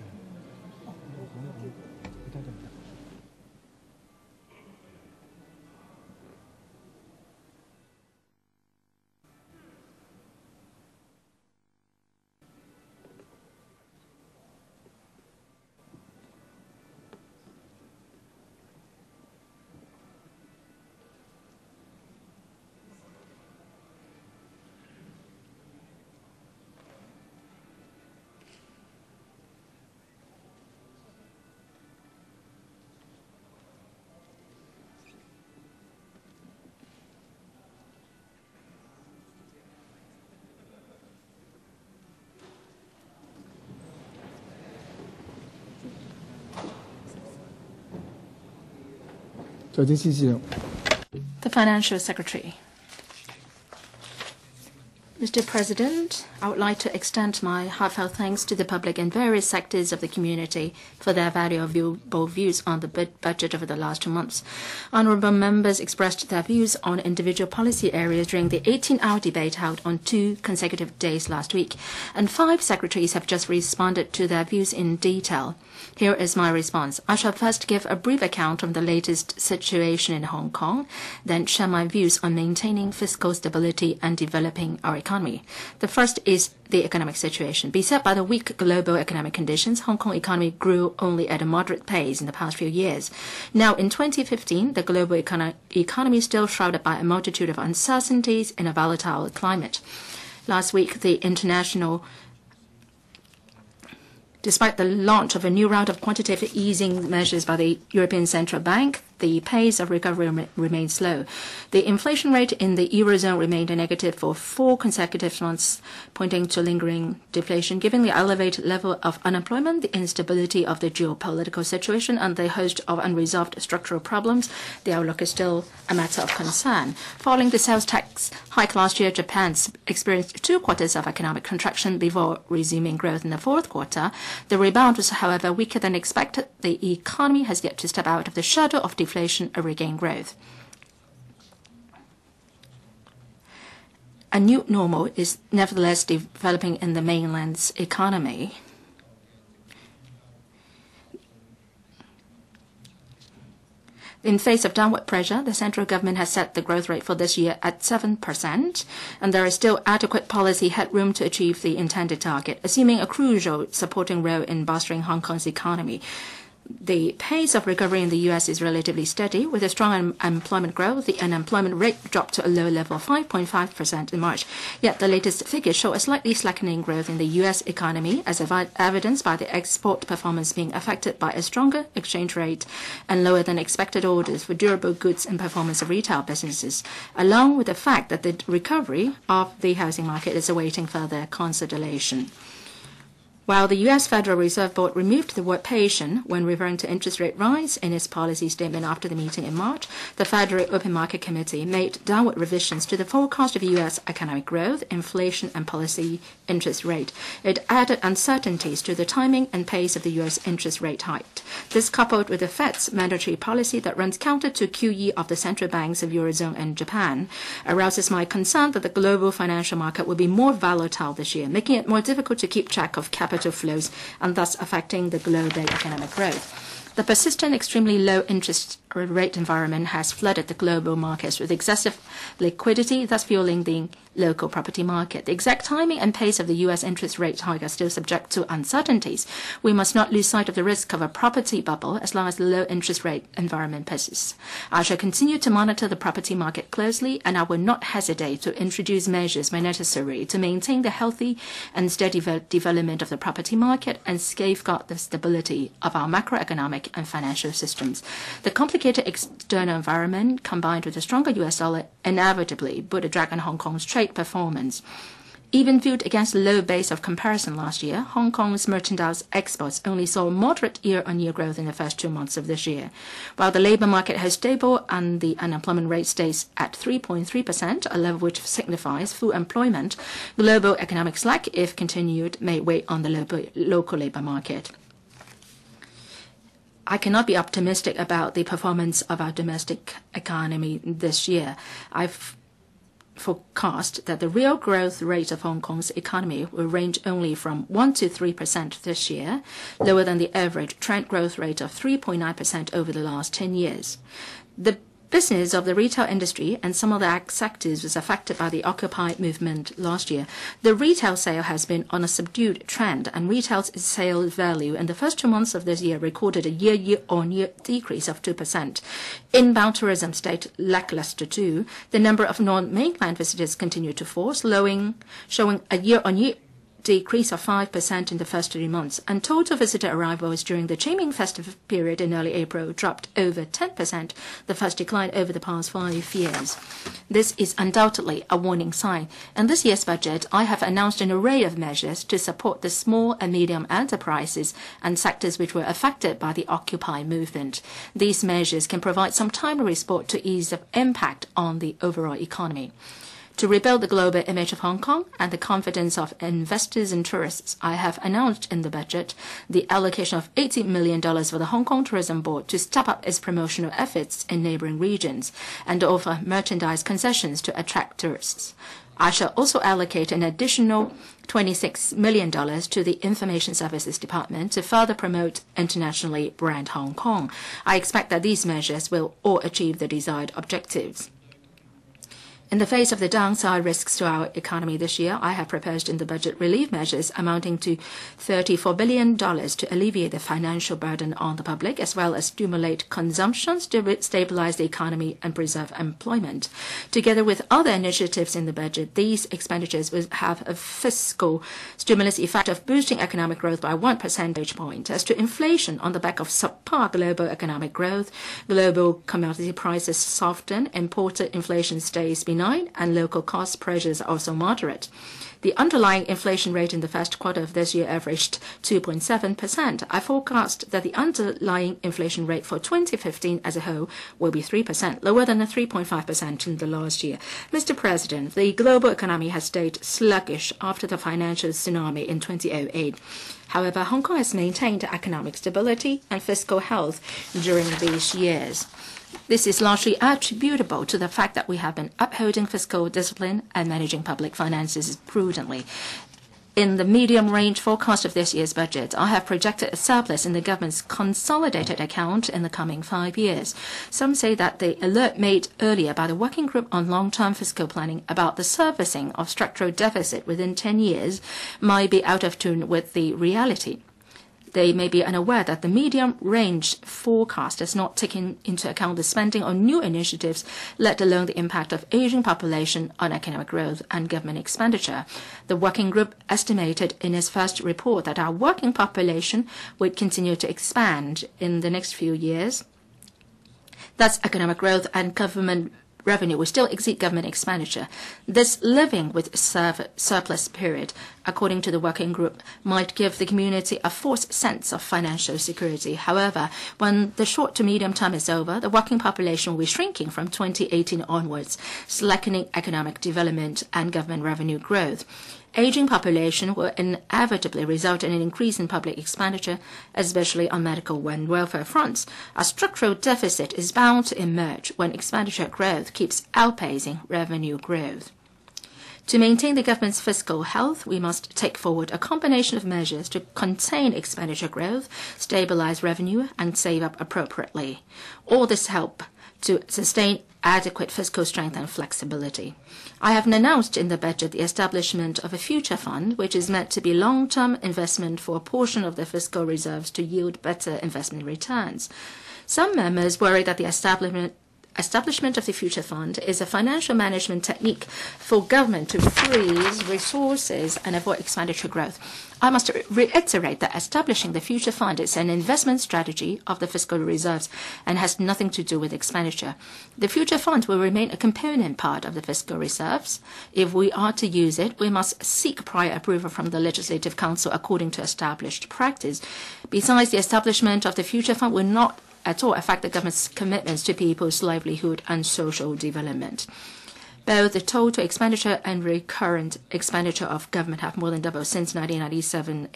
Uh, the Financial Secretary. Mr. President, I would like to extend my heartfelt thanks to the public and various sectors of the community for their valuable views on the budget over the last two months. Honourable members expressed their views on individual policy areas during the 18-hour debate held on two consecutive days last week, and five secretaries have just responded to their views in detail. Here is my response. I shall first give a brief account of the latest situation in Hong Kong, then share my views on maintaining fiscal stability and developing our economy. The first is the economic situation. Beset by the weak global economic conditions, Hong Kong economy grew only at a moderate pace in the past few years. Now, in 2015, the global econo economy is still shrouded by a multitude of uncertainties in a volatile climate. Last week, the international Despite the launch of a new round of quantitative easing measures by the European Central Bank, the pace of recovery rem remained slow. The inflation rate in the Eurozone remained negative for four consecutive months, pointing to lingering deflation. Given the elevated level of unemployment, the instability of the geopolitical situation, and the host of unresolved structural problems, the outlook is still a matter of concern. Following the sales tax hike last year, Japan experienced two quarters of economic contraction before resuming growth in the fourth quarter. The rebound was, however, weaker than expected. The economy has yet to step out of the shadow of deflation inflation and regain growth. A new normal is nevertheless developing in the mainland's economy. In face of downward pressure, the central government has set the growth rate for this year at 7%, and there is still adequate policy headroom to achieve the intended target, assuming a crucial supporting role in bolstering Hong Kong's economy the pace of recovery in the U.S. is relatively steady, with a strong employment growth. The unemployment rate dropped to a low level of 5.5% in March. Yet the latest figures show a slightly slackening growth in the U.S. economy, as evidenced by the export performance being affected by a stronger exchange rate and lower than expected orders for durable goods and performance of retail businesses, along with the fact that the recovery of the housing market is awaiting further consolidation. While the U.S. Federal Reserve Board removed the word patient when referring to interest rate rise in its policy statement after the meeting in March, the Federal Open Market Committee made downward revisions to the forecast of U.S. economic growth, inflation, and policy interest rate. It added uncertainties to the timing and pace of the U.S. interest rate hike. This, coupled with the Fed's monetary policy that runs counter to QE of the central banks of Eurozone and Japan, arouses my concern that the global financial market will be more volatile this year, making it more difficult to keep track of capital capital flows and thus affecting the global economic growth. The persistent extremely low interest rate environment has flooded the global markets with excessive liquidity, thus fueling the local property market. The exact timing and pace of the U.S. interest rate hike are still subject to uncertainties. We must not lose sight of the risk of a property bubble as long as the low interest rate environment persists. I shall continue to monitor the property market closely, and I will not hesitate to introduce measures when necessary to maintain the healthy and steady development of the property market and safeguard the stability of our macroeconomic and financial systems. The complicated external environment, combined with a stronger U.S. dollar, inevitably put a drag on Hong Kong's trade performance. Even viewed against the low base of comparison last year, Hong Kong's merchandise exports only saw moderate year-on-year growth in the first two months of this year. While the labor market has stable and the unemployment rate stays at 3.3%, a level which signifies full employment, global economic slack, if continued, may weigh on the local labor market. I cannot be optimistic about the performance of our domestic economy this year. I've forecast that the real growth rate of Hong Kong's economy will range only from 1% to 3% this year, lower than the average trend growth rate of 3.9% over the last 10 years. The business of the retail industry and some of the sectors was affected by the Occupy movement last year. The retail sale has been on a subdued trend, and retail sales value in the first two months of this year recorded a year-on-year decrease of 2%. Inbound tourism stayed lackluster too. The number of non-mainland visitors continued to fall, slowing, showing a year-on-year decrease of 5% in the first three months, and total visitor arrivals during the Qingming festive period in early April dropped over 10%, the first decline over the past five years. This is undoubtedly a warning sign. In this year's budget, I have announced an array of measures to support the small and medium enterprises and sectors which were affected by the Occupy movement. These measures can provide some timely support to ease the impact on the overall economy. To rebuild the global image of Hong Kong and the confidence of investors and tourists, I have announced in the budget the allocation of $80 million for the Hong Kong Tourism Board to step up its promotional efforts in neighboring regions and offer merchandise concessions to attract tourists. I shall also allocate an additional $26 million to the Information Services Department to further promote internationally brand Hong Kong. I expect that these measures will all achieve the desired objectives. In the face of the downside risks to our economy this year, I have proposed in the budget relief measures amounting to $34 billion to alleviate the financial burden on the public, as well as stimulate consumption, to stabilize the economy, and preserve employment. Together with other initiatives in the budget, these expenditures will have a fiscal stimulus effect of boosting economic growth by one percentage point. As to inflation, on the back of subpar global economic growth, global commodity prices soften, imported inflation stays benign, and local cost pressures are also moderate. The underlying inflation rate in the first quarter of this year averaged 2.7%. I forecast that the underlying inflation rate for 2015 as a whole will be 3%, lower than the 3.5% in the last year. Mr. President, the global economy has stayed sluggish after the financial tsunami in 2008. However, Hong Kong has maintained economic stability and fiscal health during these years. This is largely attributable to the fact that we have been upholding fiscal discipline and managing public finances prudently. In the medium-range forecast of this year's budget, I have projected a surplus in the government's consolidated account in the coming five years. Some say that the alert made earlier by the Working Group on Long-Term Fiscal Planning about the servicing of structural deficit within 10 years might be out of tune with the reality. They may be unaware that the medium-range forecast does not take into account the spending on new initiatives, let alone the impact of aging population on economic growth and government expenditure. The working group estimated in its first report that our working population would continue to expand in the next few years. Thus, economic growth and government revenue will still exceed government expenditure. This living with surplus period, according to the working group, might give the community a false sense of financial security. However, when the short to medium term is over, the working population will be shrinking from 2018 onwards, slackening economic development and government revenue growth. Aging population will inevitably result in an increase in public expenditure, especially on medical and welfare fronts. A structural deficit is bound to emerge when expenditure growth keeps outpacing revenue growth. To maintain the government's fiscal health, we must take forward a combination of measures to contain expenditure growth, stabilize revenue, and save up appropriately. All this help to sustain adequate fiscal strength and flexibility. I have announced in the budget the establishment of a future fund, which is meant to be long-term investment for a portion of the fiscal reserves to yield better investment returns. Some members worry that the establishment establishment of the future fund is a financial management technique for government to freeze resources and avoid expenditure growth. I must reiterate that establishing the future fund is an investment strategy of the fiscal reserves and has nothing to do with expenditure. The future fund will remain a component part of the fiscal reserves. If we are to use it, we must seek prior approval from the Legislative Council according to established practice. Besides, the establishment of the future fund will not at all affect the government's commitments to people's livelihood and social development. Both the total expenditure and recurrent expenditure of government have more than doubled since 1997-8.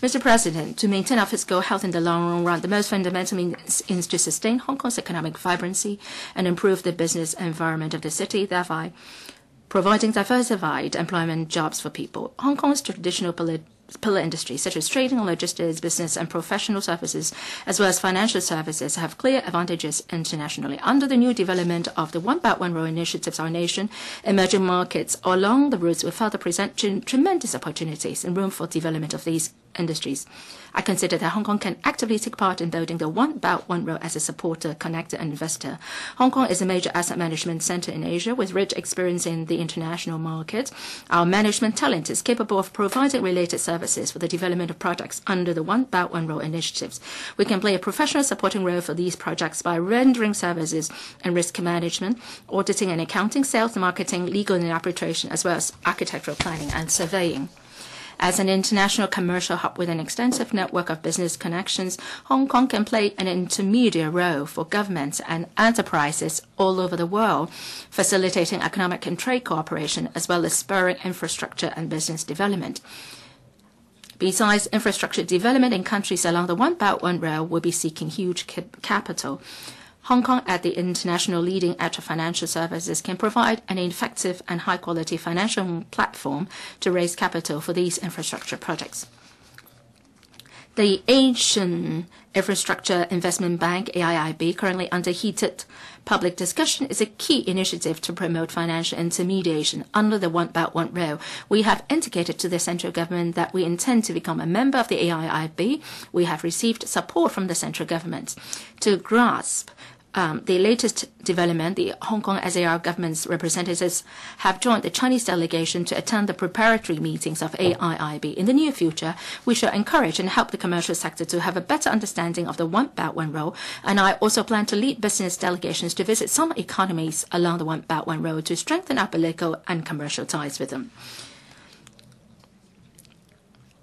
Mr. President, to maintain our fiscal health in the long run, the most fundamental means is to sustain Hong Kong's economic vibrancy and improve the business environment of the city, thereby providing diversified employment jobs for people. Hong Kong's traditional pillar industries such as trading, and logistics, business, and professional services, as well as financial services, have clear advantages internationally. Under the new development of the One Belt One Road initiatives, our nation, emerging markets along the routes will further present tremendous opportunities and room for development of these industries. I consider that Hong Kong can actively take part in building the One Belt One Road as a supporter, connector, and investor. Hong Kong is a major asset management center in Asia with rich experience in the international market. Our management talent is capable of providing related services for the development of projects under the One Belt One Road initiatives. We can play a professional supporting role for these projects by rendering services and risk management, auditing and accounting, sales, and marketing, legal and arbitration, as well as architectural planning and surveying. As an international commercial hub with an extensive network of business connections, Hong Kong can play an intermediate role for governments and enterprises all over the world, facilitating economic and trade cooperation, as well as spurring infrastructure and business development. Besides infrastructure development in countries along the One Belt One Road will be seeking huge capital. Hong Kong, at the international leading edge of financial services, can provide an effective and high-quality financial platform to raise capital for these infrastructure projects. The Asian Infrastructure Investment Bank, AIIB, currently under heated public discussion, is a key initiative to promote financial intermediation under the One Belt One Road. We have indicated to the central government that we intend to become a member of the AIIB. We have received support from the central government. To grasp Um, the latest development, the Hong Kong SAR government's representatives have joined the Chinese delegation to attend the preparatory meetings of AIIB. In the near future, we shall encourage and help the commercial sector to have a better understanding of the One Belt One Road, and I also plan to lead business delegations to visit some economies along the One Belt One Road to strengthen our political and commercial ties with them.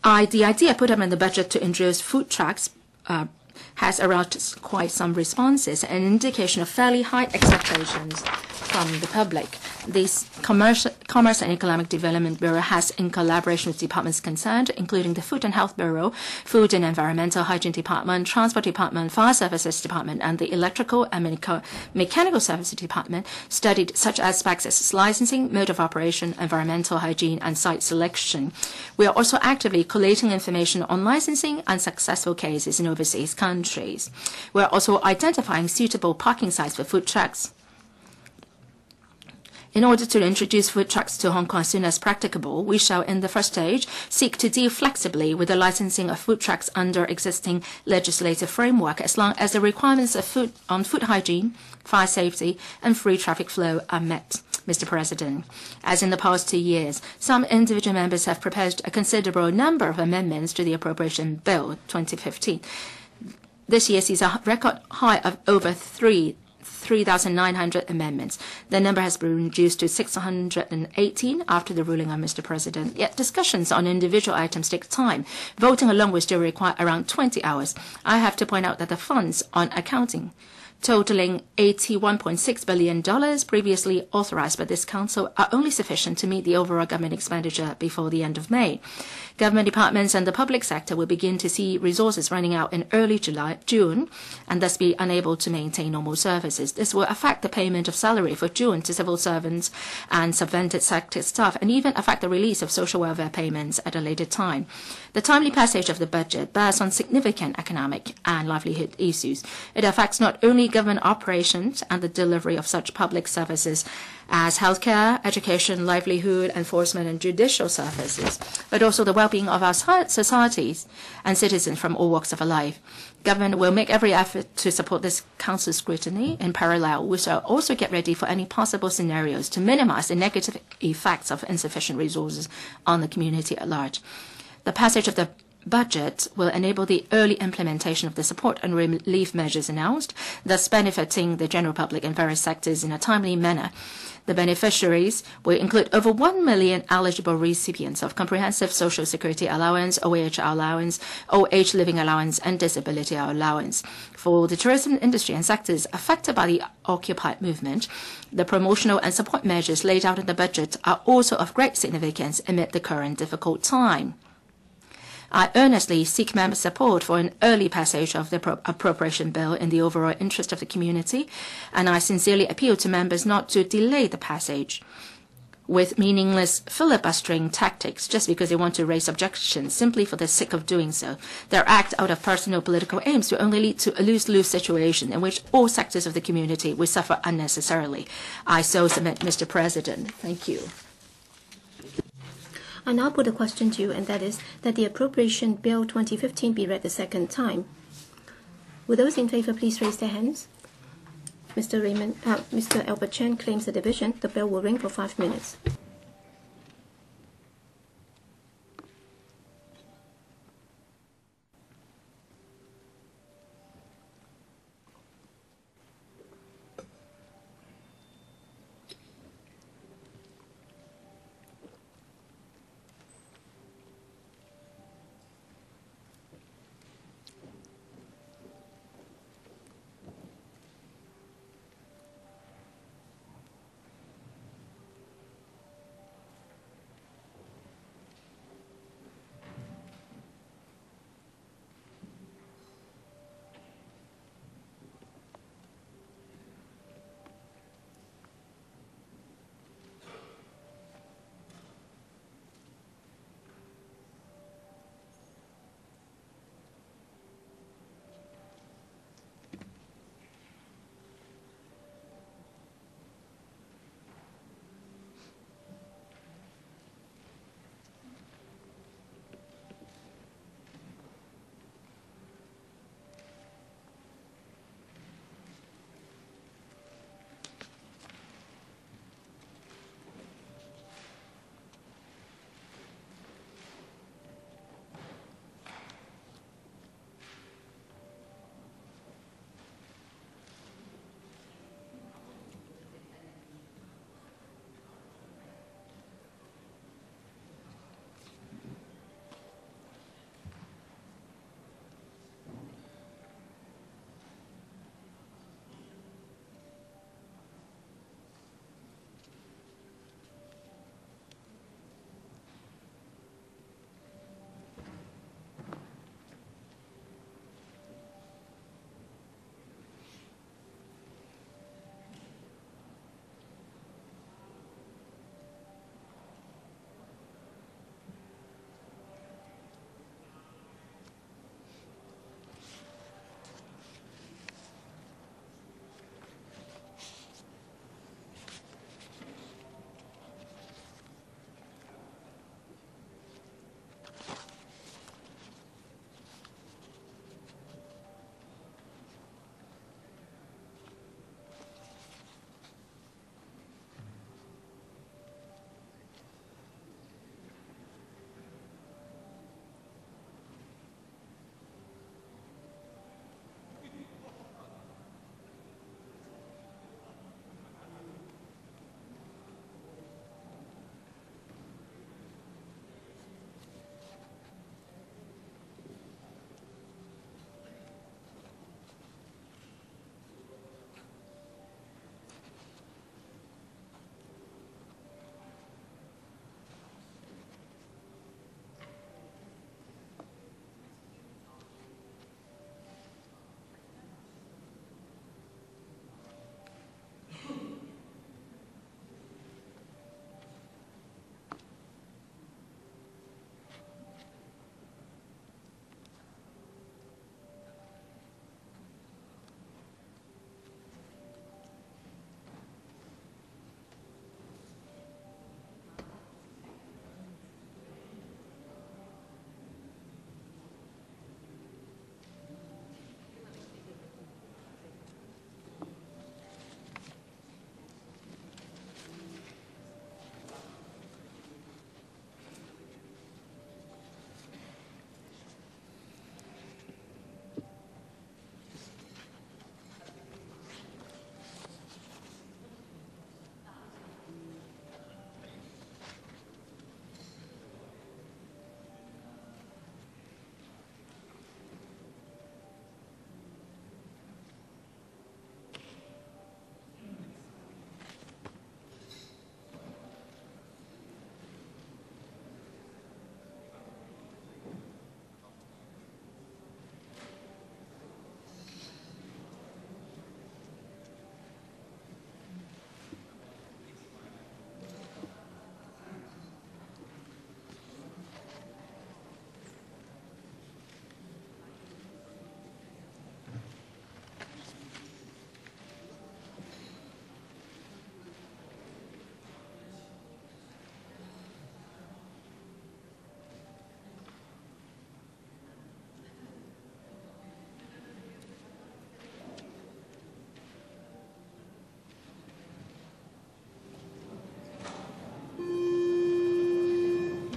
The idea put up in the budget to introduce food trucks uh, has aroused quite some responses, an indication of fairly high expectations from the public. This Commerce and Economic Development Bureau has, in collaboration with departments concerned, including the Food and Health Bureau, Food and Environmental Hygiene Department, Transport Department, Fire Services Department, and the Electrical and Mechanical Services Department, studied such aspects as licensing, mode of operation, environmental hygiene, and site selection. We are also actively collating information on licensing and successful cases in overseas countries. We are also identifying suitable parking sites for food trucks. In order to introduce food trucks to Hong Kong as soon as practicable, we shall, in the first stage, seek to deal flexibly with the licensing of food trucks under existing legislative framework as long as the requirements of food, on food hygiene, fire safety, and free traffic flow are met. Mr. President, as in the past two years, some individual members have proposed a considerable number of amendments to the Appropriation Bill 2015. This year sees a record high of over 3,900 amendments. The number has been reduced to 618 after the ruling on Mr. President. Yet discussions on individual items take time. Voting alone will still require around 20 hours. I have to point out that the funds on accounting totaling $81.6 billion previously authorized by this council are only sufficient to meet the overall government expenditure before the end of May. Government departments and the public sector will begin to see resources running out in early July, June and thus be unable to maintain normal services. This will affect the payment of salary for June to civil servants and subvented sector staff, and even affect the release of social welfare payments at a later time. The timely passage of the budget bears on significant economic and livelihood issues. It affects not only government operations and the delivery of such public services as healthcare, education, livelihood, enforcement, and judicial services, but also the well-being of our societies and citizens from all walks of life. Government will make every effort to support this council scrutiny. In parallel, we shall also get ready for any possible scenarios to minimize the negative effects of insufficient resources on the community at large. The passage of the budget will enable the early implementation of the support and relief measures announced, thus benefiting the general public and various sectors in a timely manner. The beneficiaries will include over 1 million eligible recipients of Comprehensive Social Security Allowance, OAH allowance, old living allowance, and disability allowance. For the tourism industry and sectors affected by the Occupy movement, the promotional and support measures laid out in the budget are also of great significance amid the current difficult time. I earnestly seek member support for an early passage of the Appropriation Bill in the overall interest of the community, and I sincerely appeal to members not to delay the passage. with meaningless filibustering tactics just because they want to raise objections simply for the sake of doing so. Their act out of personal political aims will only lead to a lose-lose situation in which all sectors of the community will suffer unnecessarily. I so submit, Mr. President. Thank you. I now put a question to you, and that is that the Appropriation Bill 2015 be read the second time. Will those in favor please raise their hands? Mr. Raymond, uh, Mr. Albert Chan claims the division. The bell will ring for five minutes.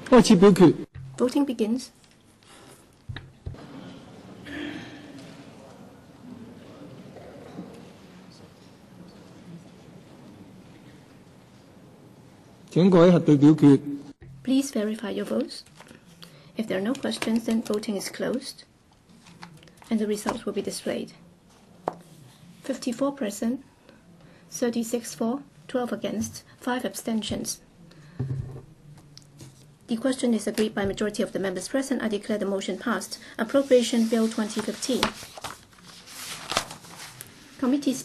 开始表决。 Voting begins. 请各位核对表决。 Please verify your votes. If there are no questions, then voting is closed, and the results will be displayed. 54 present, 36 for, 12 against, 5 abstentions. The question is agreed by majority of the members present. I declare the motion passed. Appropriation Bill 2015. Committee